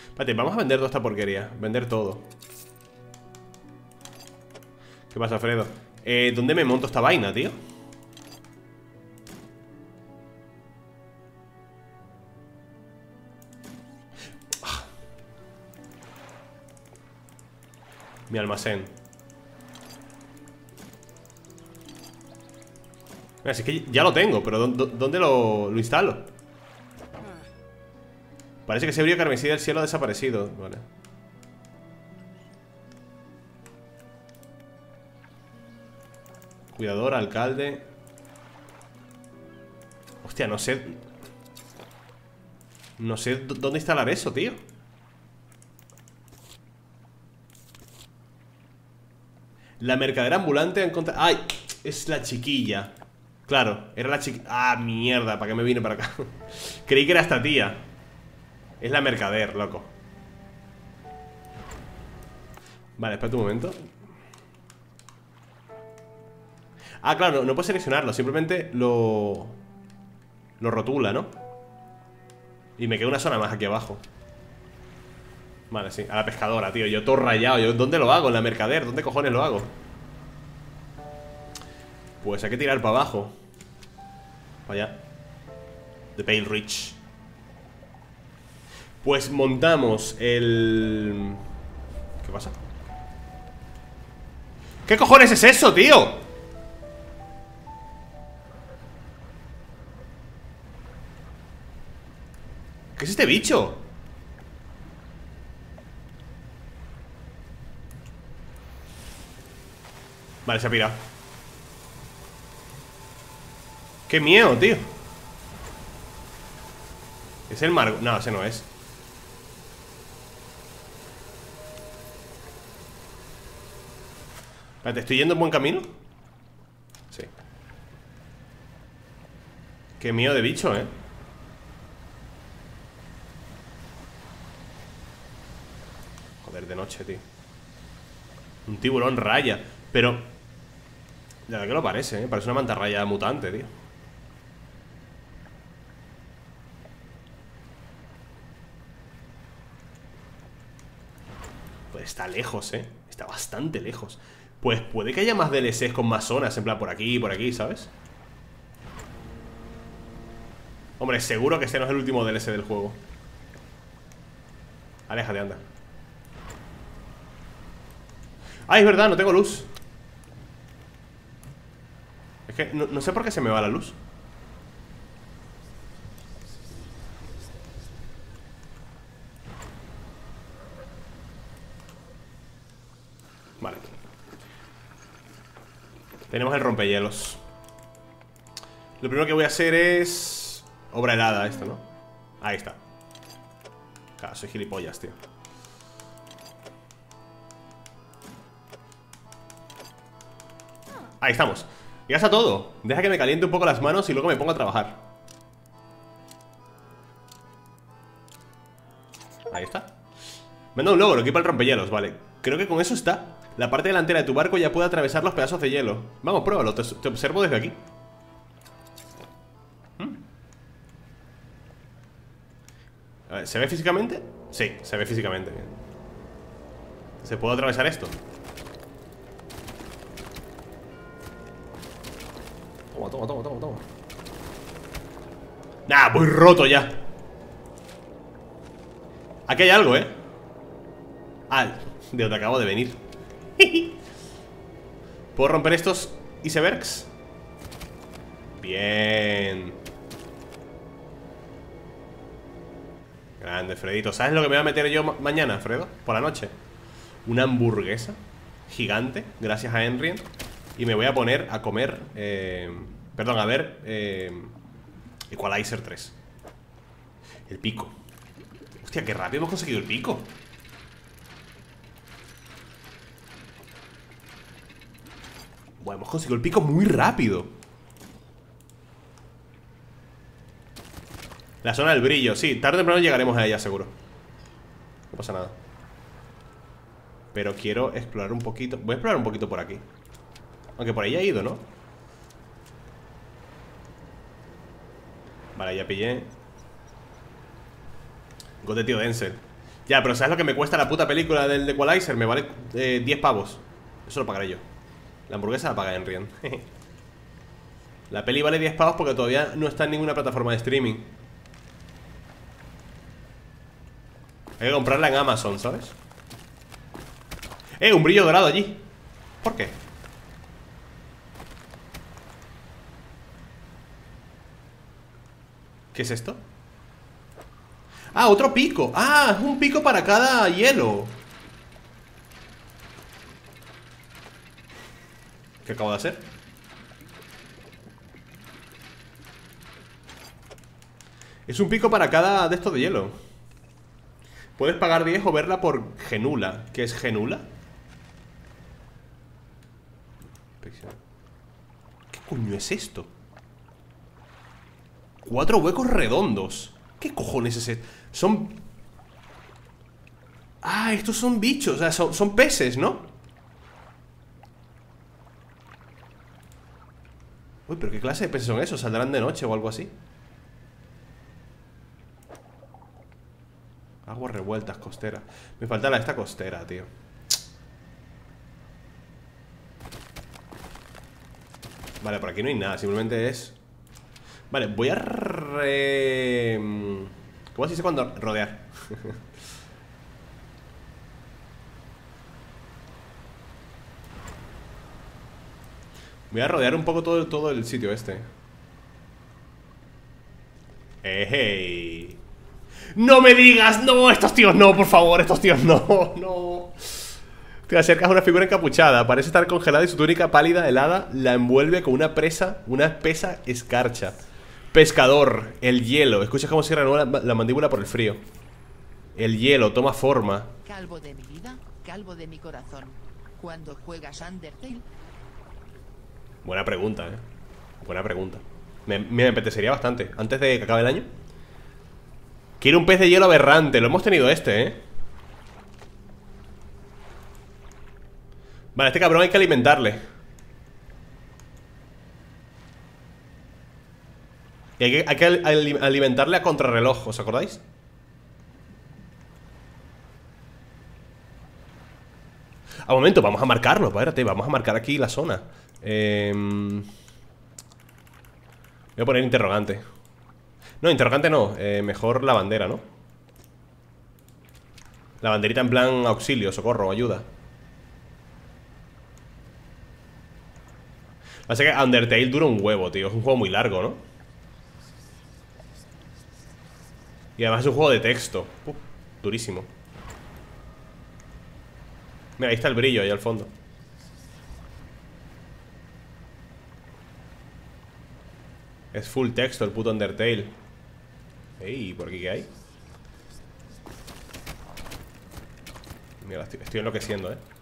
Espérate, vamos a vender toda esta porquería Vender todo ¿Qué pasa, Alfredo? Eh, ¿Dónde me monto esta vaina, tío? Ah. Mi almacén Así que ya lo tengo, pero ¿dónde lo, instalo? Parece que ese brillo carmesí del cielo ha desaparecido Vale. Cuidador, alcalde. Hostia, no sé. No sé dónde instalar eso, tío. La mercadera ambulante ha encontrado... ¡Ay! Es la chiquilla. Claro, era la chica... Ah, mierda, ¿para qué me vine para acá? Creí que era esta tía Es la mercader, loco. Vale, espera un momento. Ah, claro, no, no puedo seleccionarlo Simplemente lo... Lo rotula, ¿no? Y me queda una zona más aquí abajo. Vale, sí, a la pescadora, tío. Yo todo rayado, yo, ¿dónde lo hago? En la mercader, ¿dónde cojones lo hago? Pues hay que tirar para abajo. Vaya The Pale Rich Pues montamos el... ¿Qué pasa? ¿Qué cojones es eso, tío? ¿Qué es este bicho? Vale, se ha pirado ¡Qué miedo, tío! ¿Es el mar... No, ese no es Espérate, ¿estoy yendo en buen camino? Sí Qué miedo de bicho, ¿eh? Joder, de noche, tío Un tiburón raya Pero... Verdad que lo parece, ¿eh? Parece una mantarraya mutante, tío está lejos, ¿eh? Está bastante lejos Pues puede que haya más DLCs con más zonas En plan por aquí, por aquí, ¿sabes? Hombre, seguro que este no es el último DLC del juego. Aléjate, anda. Ay, es verdad, no tengo luz. Es que no sé por qué se me va la luz Vale Tenemos el rompehielos. Lo primero que voy a hacer es Obra helada esto, ¿no? Ahí está. Claro, soy gilipollas, tío. Ahí estamos. Ya está todo. Deja que me caliente un poco las manos y luego me pongo a trabajar. Ahí está. Me han dado un logro, equipa el rompehielos, vale. Creo que con eso está La parte delantera de tu barco ya puede atravesar los pedazos de hielo Vamos, pruébalo, te, te observo desde aquí ¿Mm? A ver, ¿Se ve físicamente? Sí, se ve físicamente. ¿Se puede atravesar esto? Toma, toma, toma, toma, toma Nah, voy roto ya Aquí hay algo, ¿eh? Ah, de donde acabo de venir ¿Puedo romper estos icebergs? Bien. Grande, Fredito. ¿Sabes lo que me voy a meter yo ma mañana, Fredo? Por la noche. Una hamburguesa gigante Gracias a Enrien Y me voy a poner a comer eh, Perdón, a ver eh, Equalizer 3 El pico. Hostia, qué rápido hemos conseguido el pico Bueno, hemos conseguido el pico muy rápido. La zona del brillo, sí, tarde o temprano llegaremos a ella seguro. No pasa nada. Pero quiero explorar un poquito Voy a explorar un poquito por aquí. Aunque por ahí ha ido, ¿no? Vale, ya pillé. Gote tío Denzel Ya, pero ¿sabes lo que me cuesta la puta película del Equalizer? Me vale eh, 10 pavos. Eso lo pagaré yo La hamburguesa la paga Enrian La peli vale 10 pavos porque todavía no está en ninguna plataforma de streaming Hay que comprarla en Amazon, ¿sabes? ¡Eh! Un brillo dorado allí ¿Por qué? ¿Qué es esto? Ah, otro pico Ah, es un pico para cada hielo ¿Qué acabo de hacer? Es un pico para cada de estos de hielo Puedes pagar 10 o verla por Genula. ¿Qué es Genula? ¿Qué coño es esto? Cuatro huecos redondos ¿Qué cojones es esto? Son... Ah, estos son bichos O sea, son, son peces, ¿no? Pero ¿qué clase de peces son esos? ¿Saldrán de noche o algo así? Aguas revueltas, costera Me falta la esta costera, tío Vale, por aquí no hay nada Simplemente es... Vale, voy a re... ¿Cómo se dice cuando rodear? voy a rodear un poco todo, todo el sitio este ¡Hey! ¡No me digas! ¡No! Estos tíos no, por favor, estos tíos no, no Te acercas a una figura encapuchada Parece estar congelada y su túnica pálida, helada La envuelve con una presa, una espesa escarcha Pescador, el hielo Escuchas cómo se renueva la, mandíbula por el frío El hielo toma forma Calvo de mi vida, calvo de mi corazón Cuando juegas Undertale Buena pregunta, eh. Buena pregunta. Me, me apetecería bastante. Antes de que acabe el año. Quiero un pez de hielo aberrante. Lo hemos tenido este, ¿eh? Vale, este cabrón hay que alimentarle. Y hay que, hay que alimentarle a contrarreloj ¿Os acordáis? A momento, vamos a marcarlo, espérate, vamos a marcar aquí la zona Em, voy a poner interrogante. No, interrogante no, eh, mejor la bandera, ¿no? La banderita en plan auxilio, socorro, ayuda. Pasa que Undertale dura un huevo, tío Es un juego muy largo, ¿no? Y además es un juego de texto. Durísimo. Mira, ahí está el brillo, ahí al fondo Es full texto el puto Undertale Ey, ¿por aquí qué hay? Mira, estoy, estoy enloqueciendo, eh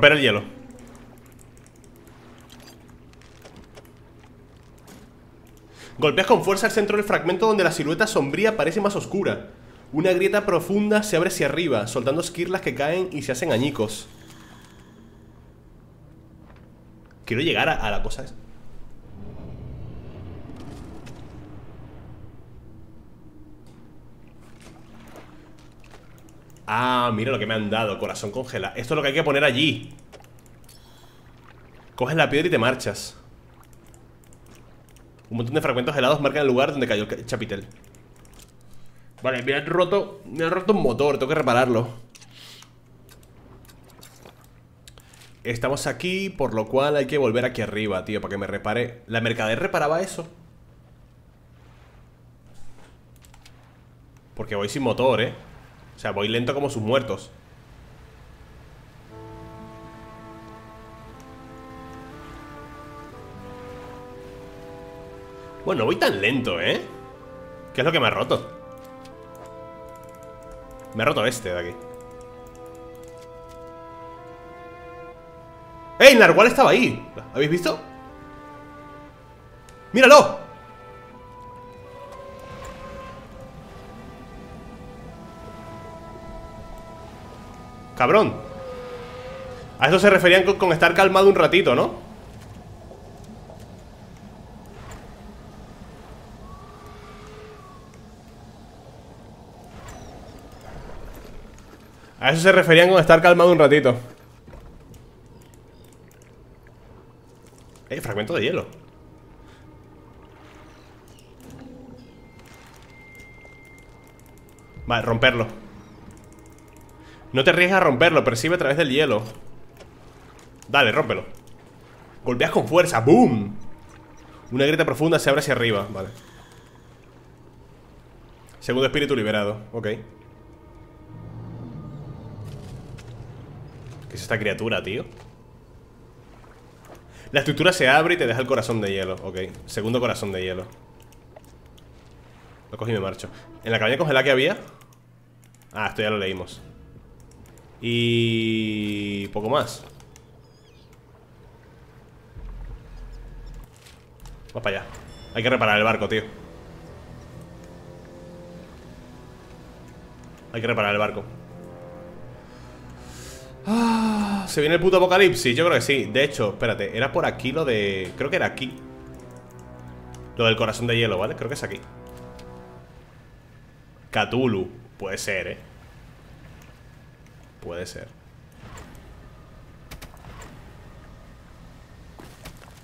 Romper el hielo. Golpeas con fuerza el centro del fragmento donde la silueta sombría parece más oscura. Una grieta profunda se abre hacia arriba Soltando esquirlas que caen y se hacen añicos. Quiero llegar a, la cosa Ah, mira lo que me han dado Corazón congela. Esto es lo que hay que poner allí. Coges la piedra y te marchas. Un montón de fragmentos helados marcan el lugar donde cayó el chapitel. Vale, me han roto Me han roto un motor, tengo que repararlo. Estamos aquí, por lo cual hay que volver aquí arriba, tío Para que me repare. ¿La mercader reparaba eso? Porque voy sin motor, eh o sea, voy lento como sus muertos Bueno, no voy tan lento, ¿eh? ¿Qué es lo que me ha roto? Me ha roto este de aquí ¡Ey! Narwhal estaba ahí ¿Habéis visto? ¡Míralo! Cabrón. A eso se referían con, estar calmado un ratito, ¿no? A eso se referían con estar calmado un ratito. Eh, fragmento de hielo. Vale, romperlo no te arriesgas a romperlo, percibe a través del hielo. Dale, rómpelo. Golpeas con fuerza, ¡boom! Una grieta profunda se abre hacia arriba, vale. Segundo espíritu liberado, ok. ¿Qué es esta criatura, tío? La estructura se abre y te deja el corazón de hielo Ok, segundo corazón de hielo. Lo cogí y me marcho. ¿En la cabaña congelada que había? Ah, esto ya lo leímos y... poco más. Vamos para allá. Hay que reparar el barco, tío. Hay que reparar el barco. Ah, ¿Se viene el puto apocalipsis? Yo creo que sí. De hecho, espérate, era por aquí lo de... Creo que era aquí. Lo del corazón de hielo, ¿vale? Creo que es aquí. Cthulhu Puede ser, ¿eh? Puede ser.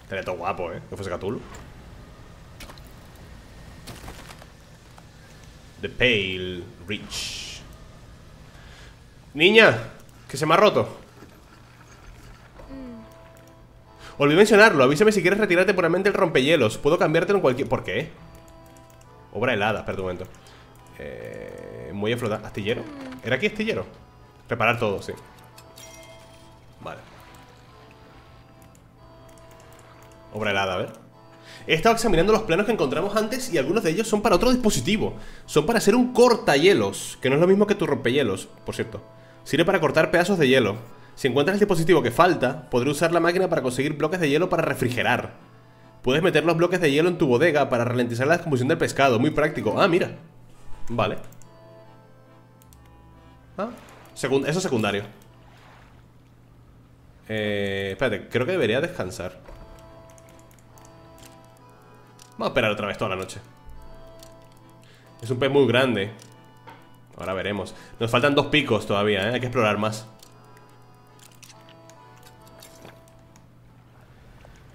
Estaría todo guapo, ¿eh? Que fuese Cthulhu. The Pale Reach. Niña, que se me ha roto. Mm. Olvidé mencionarlo. Avísame si quieres retirarte puramente el rompehielos. Puedo cambiártelo en cualquier. ¿Por qué? Obra helada, espera un momento. Eh, muelle flotar. ¿Astillero? Mm. ¿Era aquí astillero? Reparar todo, sí Vale Obra helada, a ver He estado examinando los planos que encontramos antes y algunos de ellos son para otro dispositivo. Son para hacer un cortahielos, que no es lo mismo que tu rompehielos, por cierto. Sirve para cortar pedazos de hielo. Si encuentras el dispositivo que falta, podré usar la máquina para conseguir bloques de hielo para refrigerar. Puedes meter los bloques de hielo en tu bodega para ralentizar la descomposición del pescado, muy práctico. Ah, mira. Vale Ah, eso es secundario. Eh, Espérate, creo que debería descansar. Vamos a esperar otra vez toda la noche. Es un pez muy grande. Ahora veremos. Nos faltan dos picos todavía, ¿eh? Hay que explorar más.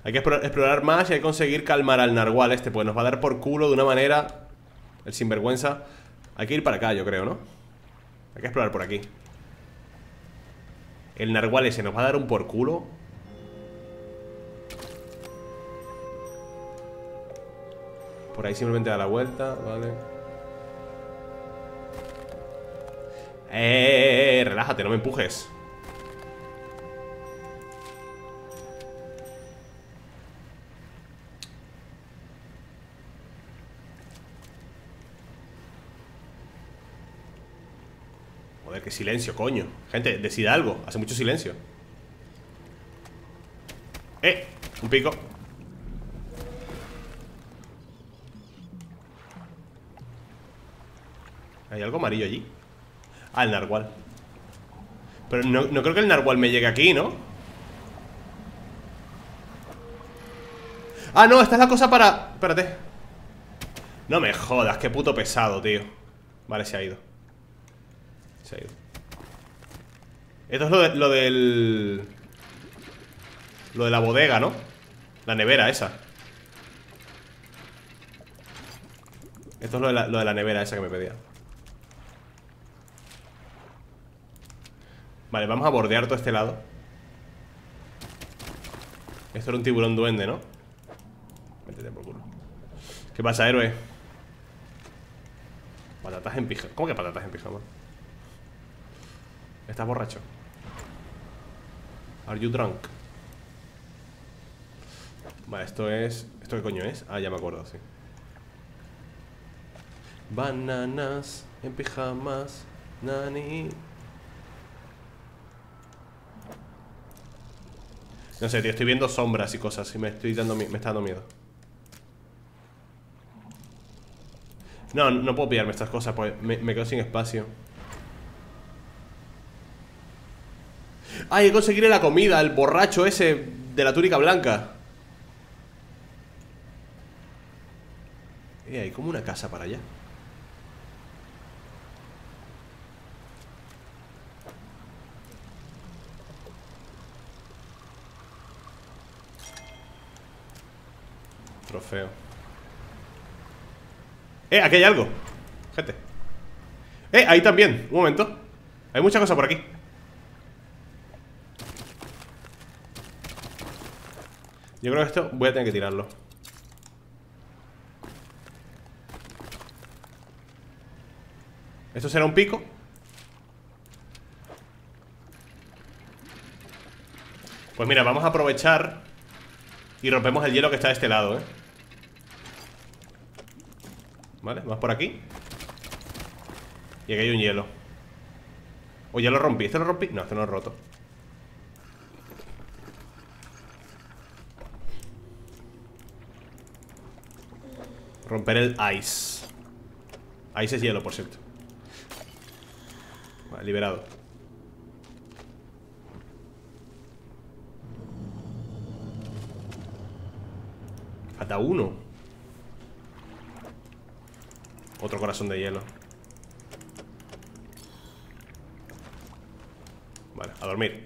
Hay que explorar más y hay que conseguir calmar al narwhal este Pues nos va a dar por culo de una manera El sinvergüenza. Hay que ir para acá, yo creo, ¿no? Hay que explorar por aquí El narwhal ese nos va a dar un por culo Por ahí simplemente da la vuelta, vale. Eh, relájate, no me empujes qué silencio, coño. Gente, decida algo, hace mucho silencio. ¡Eh! Un pico. ¿Hay algo amarillo allí? Ah, el narwhal. Pero no, no creo que el narwhal me llegue aquí, ¿no? Ah, no, esta es la cosa para... Espérate. No me jodas, qué puto pesado, tío. Vale, se ha ido. Se ha ido Esto es lo, de, del... Lo de la bodega, ¿no? La nevera esa Esto es lo de la, lo de la nevera esa que me pedía Vale, vamos a bordear todo este lado Esto era un tiburón duende, ¿no? Métete por culo ¿Qué pasa, héroe? Patatas en pijama ¿Cómo que patatas en pijama? ¿Estás borracho? Are you drunk? Vale, esto es... ¿Esto qué coño es? Ah, ya me acuerdo, sí Bananas en pijamas Nani No sé, tío, estoy viendo sombras y cosas y me estoy dando me está dando miedo. No, no puedo pillarme estas cosas, pues me, quedo sin espacio. ¡Ay, que conseguiré la comida! El borracho ese de la túnica blanca. Eh, hay como una casa para allá. Trofeo Eh, aquí hay algo Gente Eh, ahí también, un momento Hay mucha cosa por aquí Yo creo que esto voy a tener que tirarlo ¿Esto será un pico? Pues mira, vamos a aprovechar Y rompemos el hielo que está de este lado, ¿eh? Vale, vamos por aquí Y aquí hay un hielo O ya lo rompí, ¿este lo rompí? No, este no lo he roto Romper el ice. Ice es hielo, por cierto. Vale, liberado. Falta uno. Otro corazón de hielo. Vale, a dormir.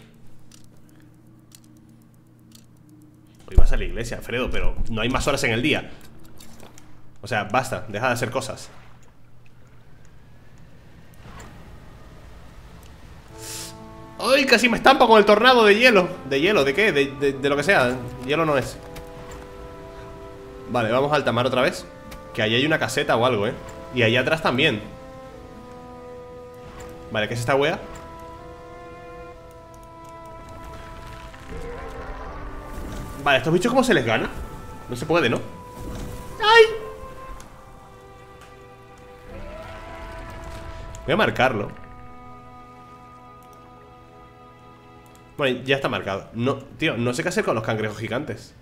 Hoy vas a la iglesia, Fredo, pero no hay más horas en el día O sea, basta, deja de hacer cosas ¡Ay! Casi me estampa con el tornado de hielo ¿De hielo? ¿De qué? De, lo que sea Hielo no es Vale, vamos a altamar otra vez Que ahí hay una caseta o algo, ¿eh? Y allá atrás también Vale, ¿qué es esta wea? Vale, ¿estos bichos cómo se les gana? No se puede, ¿no? Voy a marcarlo. Bueno, ya está marcado. No, Tío, no sé qué hacer con los cangrejos gigantes.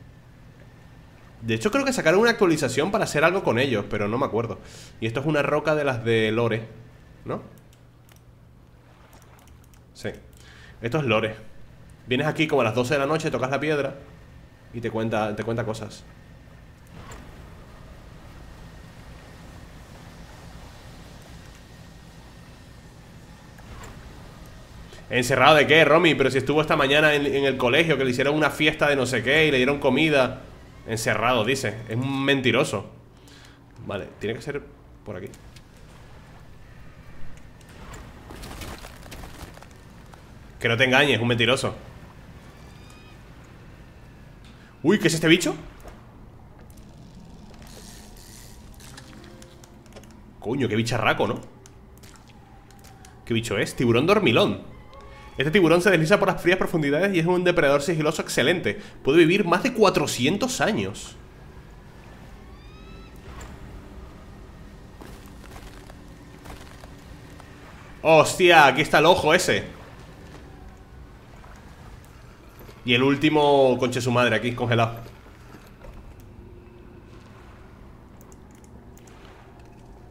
De hecho creo que sacaron una actualización para hacer algo con ellos Pero no me acuerdo. Y esto es una roca de las de Lore ¿No? Sí. Esto es Lore. Vienes aquí como a las 12 de la noche Tocas la piedra Y te cuenta, te cuenta cosas ¿Encerrado de qué, Romy? Pero si estuvo esta mañana en, el colegio Que le hicieron una fiesta de no sé qué Y le dieron comida Encerrado, dice Es un mentiroso Vale, tiene que ser por aquí Que no te engañes, un mentiroso Uy, ¿qué es este bicho? Coño, qué bicharraco, ¿no? ¿Qué bicho es? Tiburón dormilón este tiburón se desliza por las frías profundidades y es un depredador sigiloso excelente. Puede vivir más de 400 años. Hostia, aquí está el ojo ese. Y el último conche su madre aquí, congelado.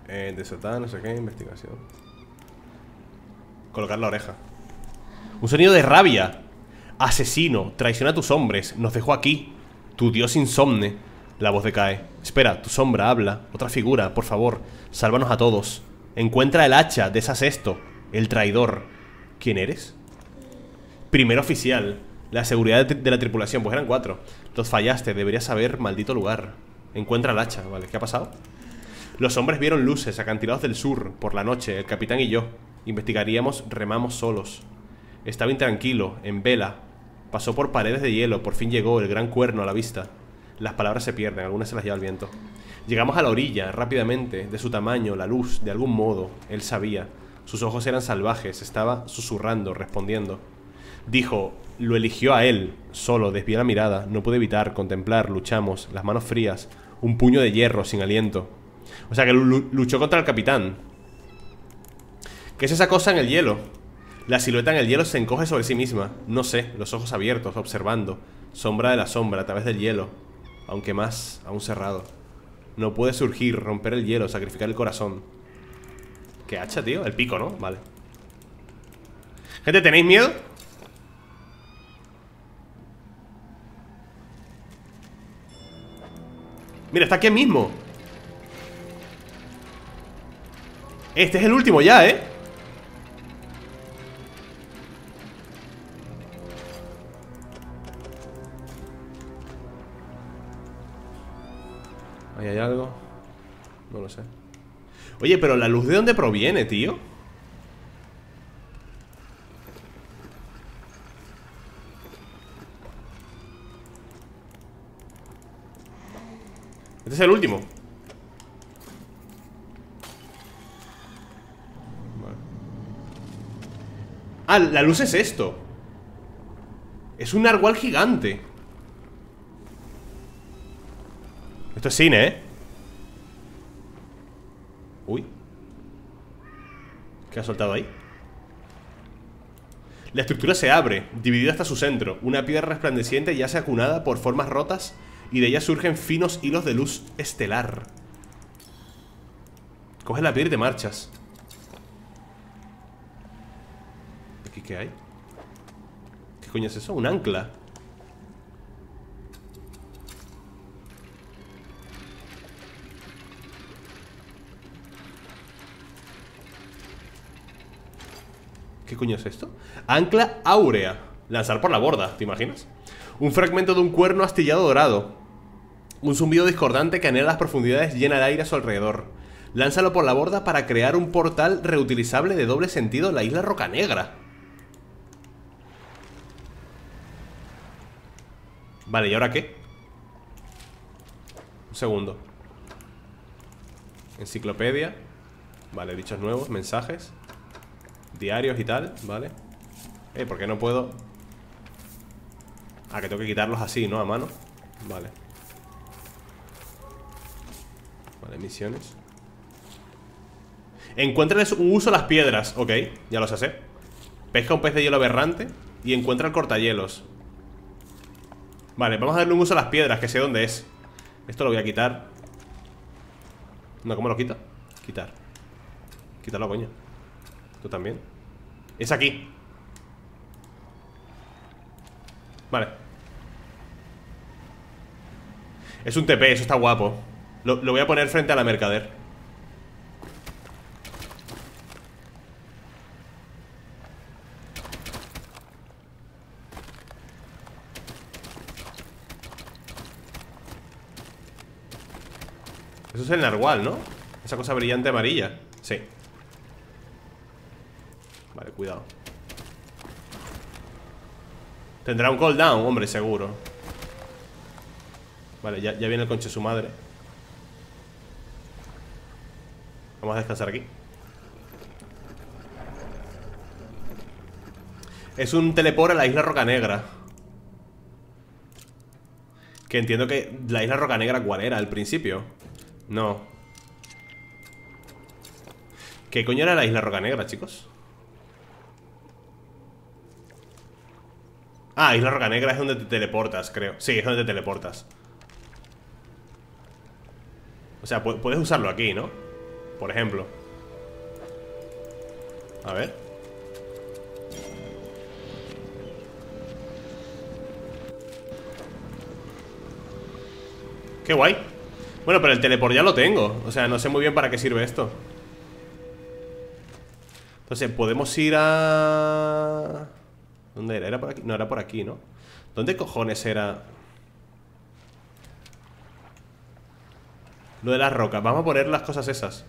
Eh, desatar, no sé qué, investigación. Colocar la oreja. Un sonido de rabia. Asesino, traiciona a tus hombres, nos dejó aquí. Tu dios insomne. La voz decae. Espera, tu sombra habla. Otra figura, por favor, sálvanos a todos. Encuentra el hacha, deshaz esto. El traidor. ¿Quién eres? Primer oficial. La seguridad de la tripulación, pues eran cuatro. Los fallaste, deberías saber, maldito lugar. Encuentra el hacha, ¿vale? ¿Qué ha pasado? Los hombres vieron luces acantilados del sur, por la noche, el capitán y yo. Investigaríamos, remamos solos. Estaba intranquilo, en vela. Pasó por paredes de hielo, por fin llegó el gran cuerno a la vista. Las palabras se pierden, algunas se las lleva el viento. Llegamos a la orilla, rápidamente, de su tamaño, la luz, de algún modo, él sabía. Sus ojos eran salvajes, estaba susurrando, respondiendo. Dijo, lo eligió a él, solo, desvié la mirada, no pude evitar, contemplar, luchamos, las manos frías, un puño de hierro sin aliento. O sea que luchó contra el capitán. ¿Qué es esa cosa en el hielo? La silueta en el hielo se encoge sobre sí misma. No sé, los ojos abiertos, observando. Sombra de la sombra a través del hielo. Aunque más, aún cerrado. No puede surgir, romper el hielo, sacrificar el corazón. ¿Qué hacha, tío? El pico, ¿no? Vale. Gente, ¿tenéis miedo? Mira, está aquí mismo Este es el último ya, ¿eh? Oye, pero la luz de dónde proviene, tío Este es el último. Ah, la luz es esto. Es un narwhal gigante. Esto es cine, ¿eh? Uy ¿Qué ha soltado ahí? La estructura se abre, dividida hasta su centro Una piedra resplandeciente yace acunada por formas rotas Y de ella surgen finos hilos de luz estelar Coge la piedra y te marchas ¿Aquí qué hay? ¿Qué coño es eso? Un ancla ¿Qué coño es esto? Ancla áurea. Lanzar por la borda, ¿te imaginas? Un fragmento de un cuerno astillado dorado. Un zumbido discordante que anhela las profundidades llena el aire a su alrededor. Lánzalo por la borda para crear un portal reutilizable de doble sentido en la isla Roca Negra. Vale, ¿y ahora qué? Un segundo. Enciclopedia. Vale, dichos nuevos, mensajes diarios y tal, ¿vale? Eh, ¿por qué no puedo? Ah, que tengo que quitarlos así, ¿no? A mano. Vale. Vale, misiones. Encuéntrales un uso a las piedras. Ok, ya los sé Pesca un pez de hielo aberrante Y encuentra el cortahielos. Vale, vamos a darle un uso a las piedras Que sé dónde es. Esto lo voy a quitar. No, ¿cómo lo quito? Quitar. Quítalo, coño. Tú también Es aquí. Vale. Es un TP, eso está guapo. Lo, lo voy a poner frente a la mercader. Eso es el narwhal, ¿no? Esa cosa brillante amarilla. Sí cuidado. Tendrá un cooldown, hombre, seguro. Vale, ya, viene el conche su madre. Vamos a descansar aquí. Es un teleport a la isla Roca Negra. Que entiendo que la isla Roca Negra ¿Cuál era al principio? No. ¿Qué coño era la isla Roca Negra, chicos? Ah, Isla Roca Negra es donde te teleportas, creo. Sí, es donde te teleportas. O sea, puedes usarlo aquí, ¿no? Por ejemplo. A ver. Qué guay. Bueno, pero el teleport ya lo tengo. O sea, no sé muy bien para qué sirve esto. Entonces, podemos ir a... ¿Dónde era? ¿Era por aquí? No, era por aquí, ¿no? ¿Dónde cojones era? Lo de las rocas Vamos a poner las cosas esas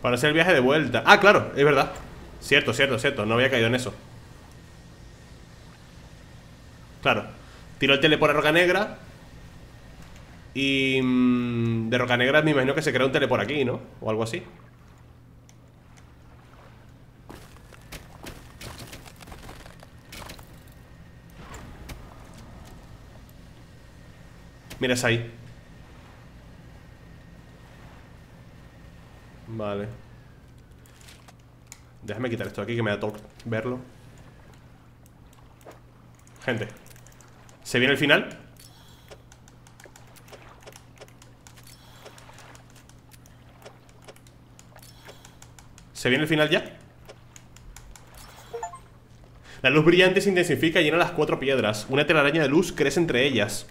Para hacer el viaje de vuelta Ah, claro, es verdad Cierto, cierto, cierto No había caído en eso Claro Tiro el tele por Roca Negra. Y... Mm, de Roca Negra me imagino que se crea un tele por aquí, ¿no? O algo así. Mira, es ahí. Vale. Déjame quitar esto de aquí que me da toque verlo. Gente ¿Se viene el final? ¿Se viene el final ya? La luz brillante se intensifica y llena las cuatro piedras. Una telaraña de luz crece entre ellas.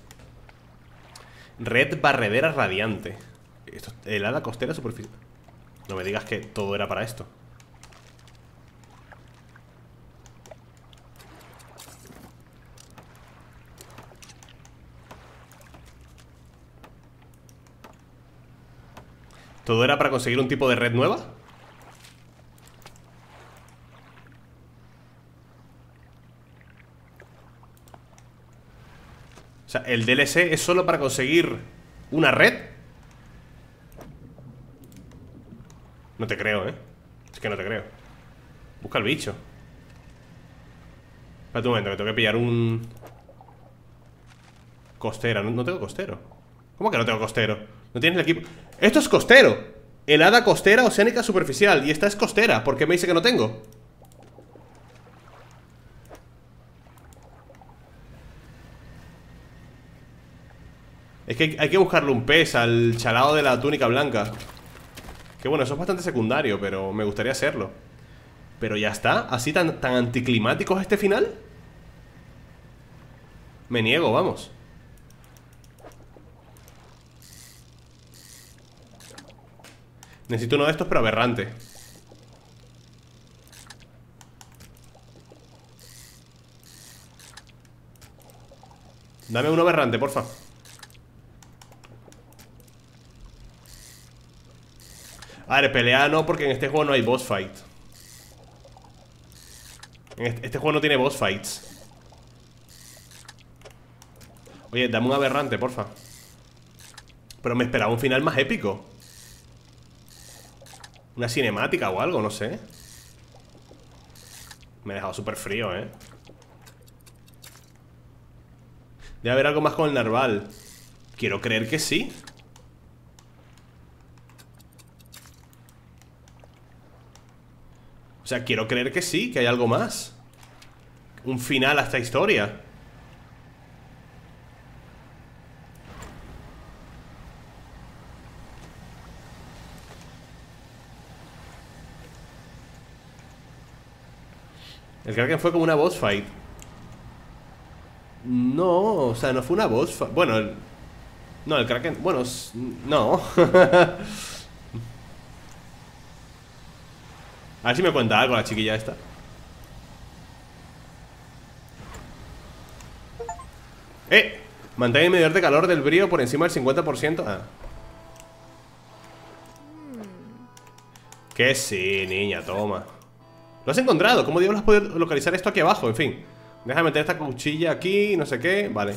Red barredera radiante. Esto, helada costera superficial. No me digas que todo era para esto ¿Todo era para conseguir un tipo de red nueva? O sea, ¿el DLC es solo para conseguir una red? No te creo, ¿eh? Es que no te creo Busca el bicho Espera un momento, que tengo que pillar un... Costera, no, tengo costero ¿Cómo que no tengo costero? No tienes el equipo... ¡Esto es costero! Helada costera oceánica superficial. Y esta es costera. ¿Por qué me dice que no tengo? Es que hay que buscarle un pez al chalado de la túnica blanca. Que bueno, eso es bastante secundario, pero me gustaría hacerlo. Pero ya está, así tan, tan anticlimático es este final Me niego, vamos Necesito uno de estos, pero aberrante Dame uno aberrante, porfa A ver, pelea no, porque en este juego no hay boss fight. Este, este, juego no tiene boss fights. Oye, dame un aberrante, porfa. Pero me esperaba un final más épico. Una cinemática o algo, no sé. Me he dejado súper frío, eh. Debe haber algo más con el narval. Quiero creer que sí. O sea, quiero creer que sí, que hay algo más. Un final a esta historia. El Kraken fue como una boss fight No, o sea, no fue una boss fight Bueno, el... No, el Kraken... Bueno, no A ver si me cuenta algo la chiquilla esta. ¡Eh! Mantén el medidor de calor del brío por encima del 50%. Ah. Que sí, niña, toma. Lo has encontrado. ¿Cómo diablos has podido localizar esto aquí abajo? En fin. Déjame meter esta cuchilla aquí, no sé qué. Vale.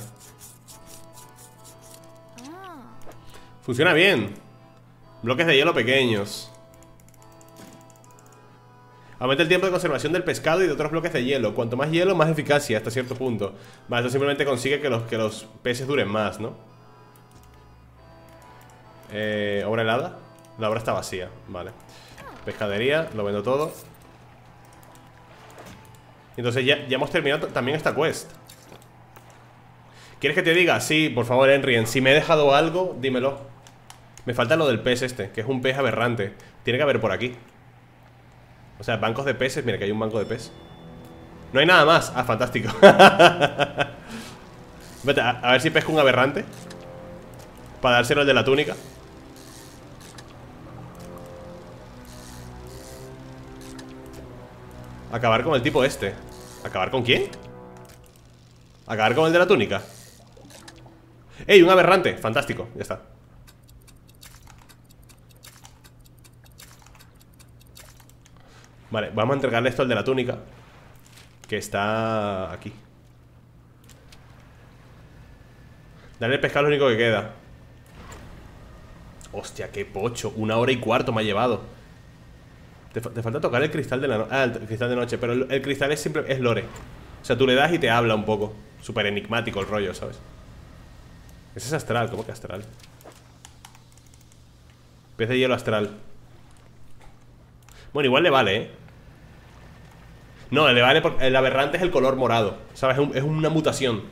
Funciona bien. Bloques de hielo pequeños. Aumenta el tiempo de conservación del pescado y de otros bloques de hielo. Cuanto más hielo, más eficacia hasta cierto punto. Vale, eso simplemente consigue que los, que los peces duren más, ¿no? Eh, ¿Obra helada? La obra está vacía, vale Pescadería, lo vendo todo Entonces ya, ya hemos terminado también esta quest. ¿Quieres que te diga? Sí, por favor, Enrien Si me he dejado algo, dímelo. Me falta lo del pez este, que es un pez aberrante. Tiene que haber por aquí. O sea, bancos de peces, mira que hay un banco de peces No hay nada más, ah, fantástico. Vete, a, ver si pesco un aberrante. Para dárselo el de la túnica Acabar con el tipo este ¿Acabar con quién? Acabar con el de la túnica ¡Ey, un aberrante! Fantástico, ya está. Vale, vamos a entregarle esto al de la túnica Que está aquí. Dale el pescado lo único que queda. Hostia, qué pocho. Una hora y cuarto me ha llevado Te, falta tocar el cristal de la noche Ah, el cristal de noche Pero el, cristal es siempre es lore O sea, tú le das y te habla un poco Súper enigmático el rollo, ¿sabes? Ese es astral, ¿cómo que astral? Pez de hielo astral Bueno, igual le vale, ¿eh? No, el, el aberrante es el color morado ¿Sabes? Es, una mutación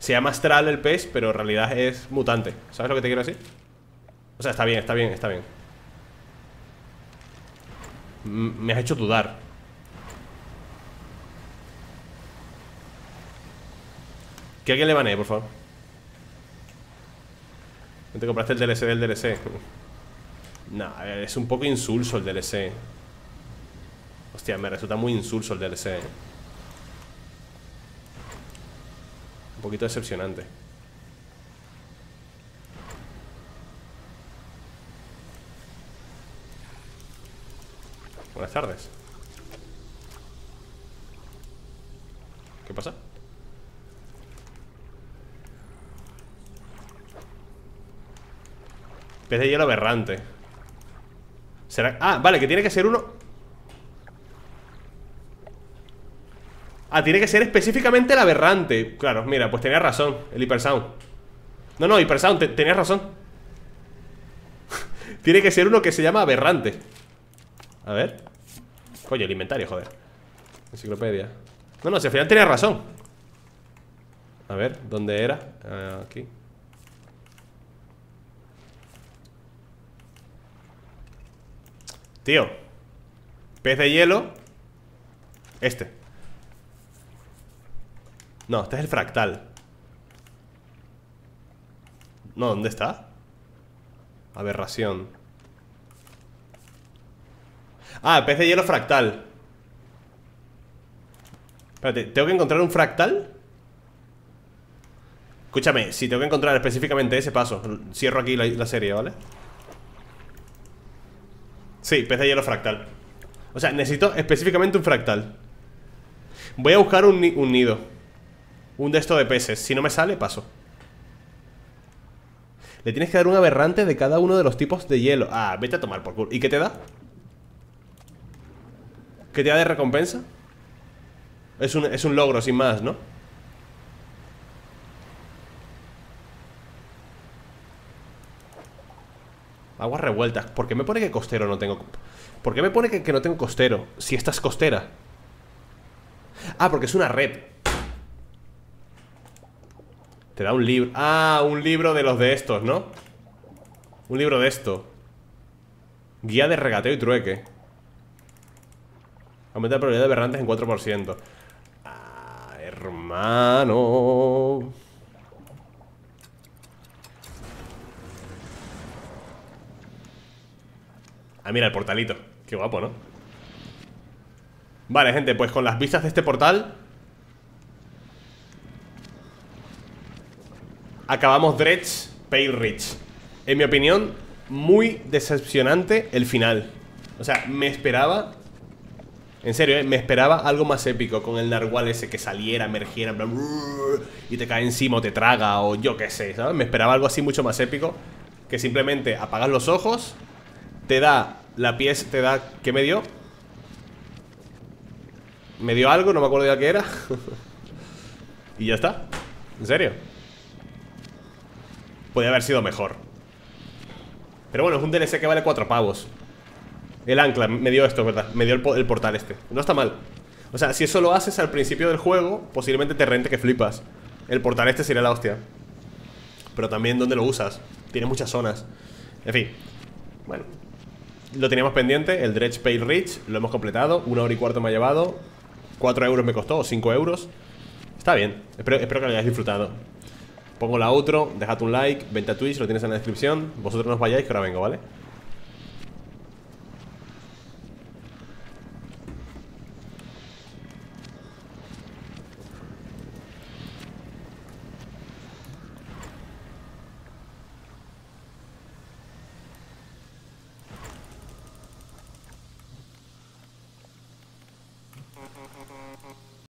Se llama astral el pez, pero en realidad es mutante ¿Sabes lo que te quiero decir? O sea, está bien, está bien, está bien Me has hecho dudar Que alguien le banee, por favor ¿No te compraste el DLC del DLC? No, es un poco insulso el DLC Hostia, me resulta muy insulso el DLC. Un poquito decepcionante Buenas tardes. ¿Qué pasa? Pez de hielo aberrante. ¿Será? Ah, vale, que tiene que ser uno. Ah, tiene que ser específicamente el aberrante. Claro, mira, pues tenía razón El hipersound. No, no, hipersound, tenías razón. Tiene que ser uno que se llama aberrante. A ver Coño, el inventario, joder. Enciclopedia. No, no, si al final tenía razón. A ver, ¿dónde era? Aquí. Tío Pez de hielo Este. No, este es el fractal. No, ¿dónde está? Aberración Ah, pez de hielo fractal Espérate, ¿tengo que encontrar un fractal? Escúchame, si tengo que encontrar específicamente ese paso Cierro aquí la, serie, ¿vale? Sí, pez de hielo fractal O sea, necesito específicamente un fractal Voy a buscar un nido un de estos de peces. Si no me sale, paso. Le tienes que dar un aberrante de cada uno de los tipos de hielo. Ah, vete a tomar por culo. ¿Y qué te da? ¿Qué te da de recompensa? Es un, es un logro, sin más, ¿no? Aguas revueltas. ¿Por qué me pone que costero no tengo? ¿Por qué me pone que, que no tengo costero? Si esta es costera Ah, porque es una red Te da un libro Ah, un libro de los de estos, ¿no? Un libro de esto Guía de regateo y trueque Aumenta la probabilidad de berrantes en 4% Ah, hermano. Ah, mira, el portalito. Qué guapo, ¿no? Vale, gente, pues con las vistas de este portal Acabamos Dredge Pale Rich En mi opinión, muy decepcionante el final. O sea, me esperaba En serio, ¿eh? me esperaba algo más épico Con el narwhal ese que saliera, emergiera Y te cae encima o te traga O yo qué sé, ¿sabes? Me esperaba algo así mucho más épico Que simplemente apagas los ojos Te da la pieza, te da... ¿Qué me dio? Me dio algo, no me acuerdo ya qué era Y ya está ¿En serio? Podría haber sido mejor Pero bueno, es un DLC que vale 4 pavos El ancla, me dio esto, ¿verdad? Me dio el, portal este. No está mal. O sea, si eso lo haces al principio del juego Posiblemente te rente que flipas. El portal este sería la hostia. Pero también ¿dónde lo usas? Tiene muchas zonas. En fin. Bueno. Lo teníamos pendiente, el Dredge Pale Rich. Lo hemos completado, una hora y cuarto me ha llevado. 4 euros me costó, o 5 euros. Está bien, espero, espero que lo hayáis disfrutado. Pongo la outro, dejad un like. Vente a Twitch, lo tienes en la descripción. Vosotros no os vayáis que ahora vengo, ¿vale?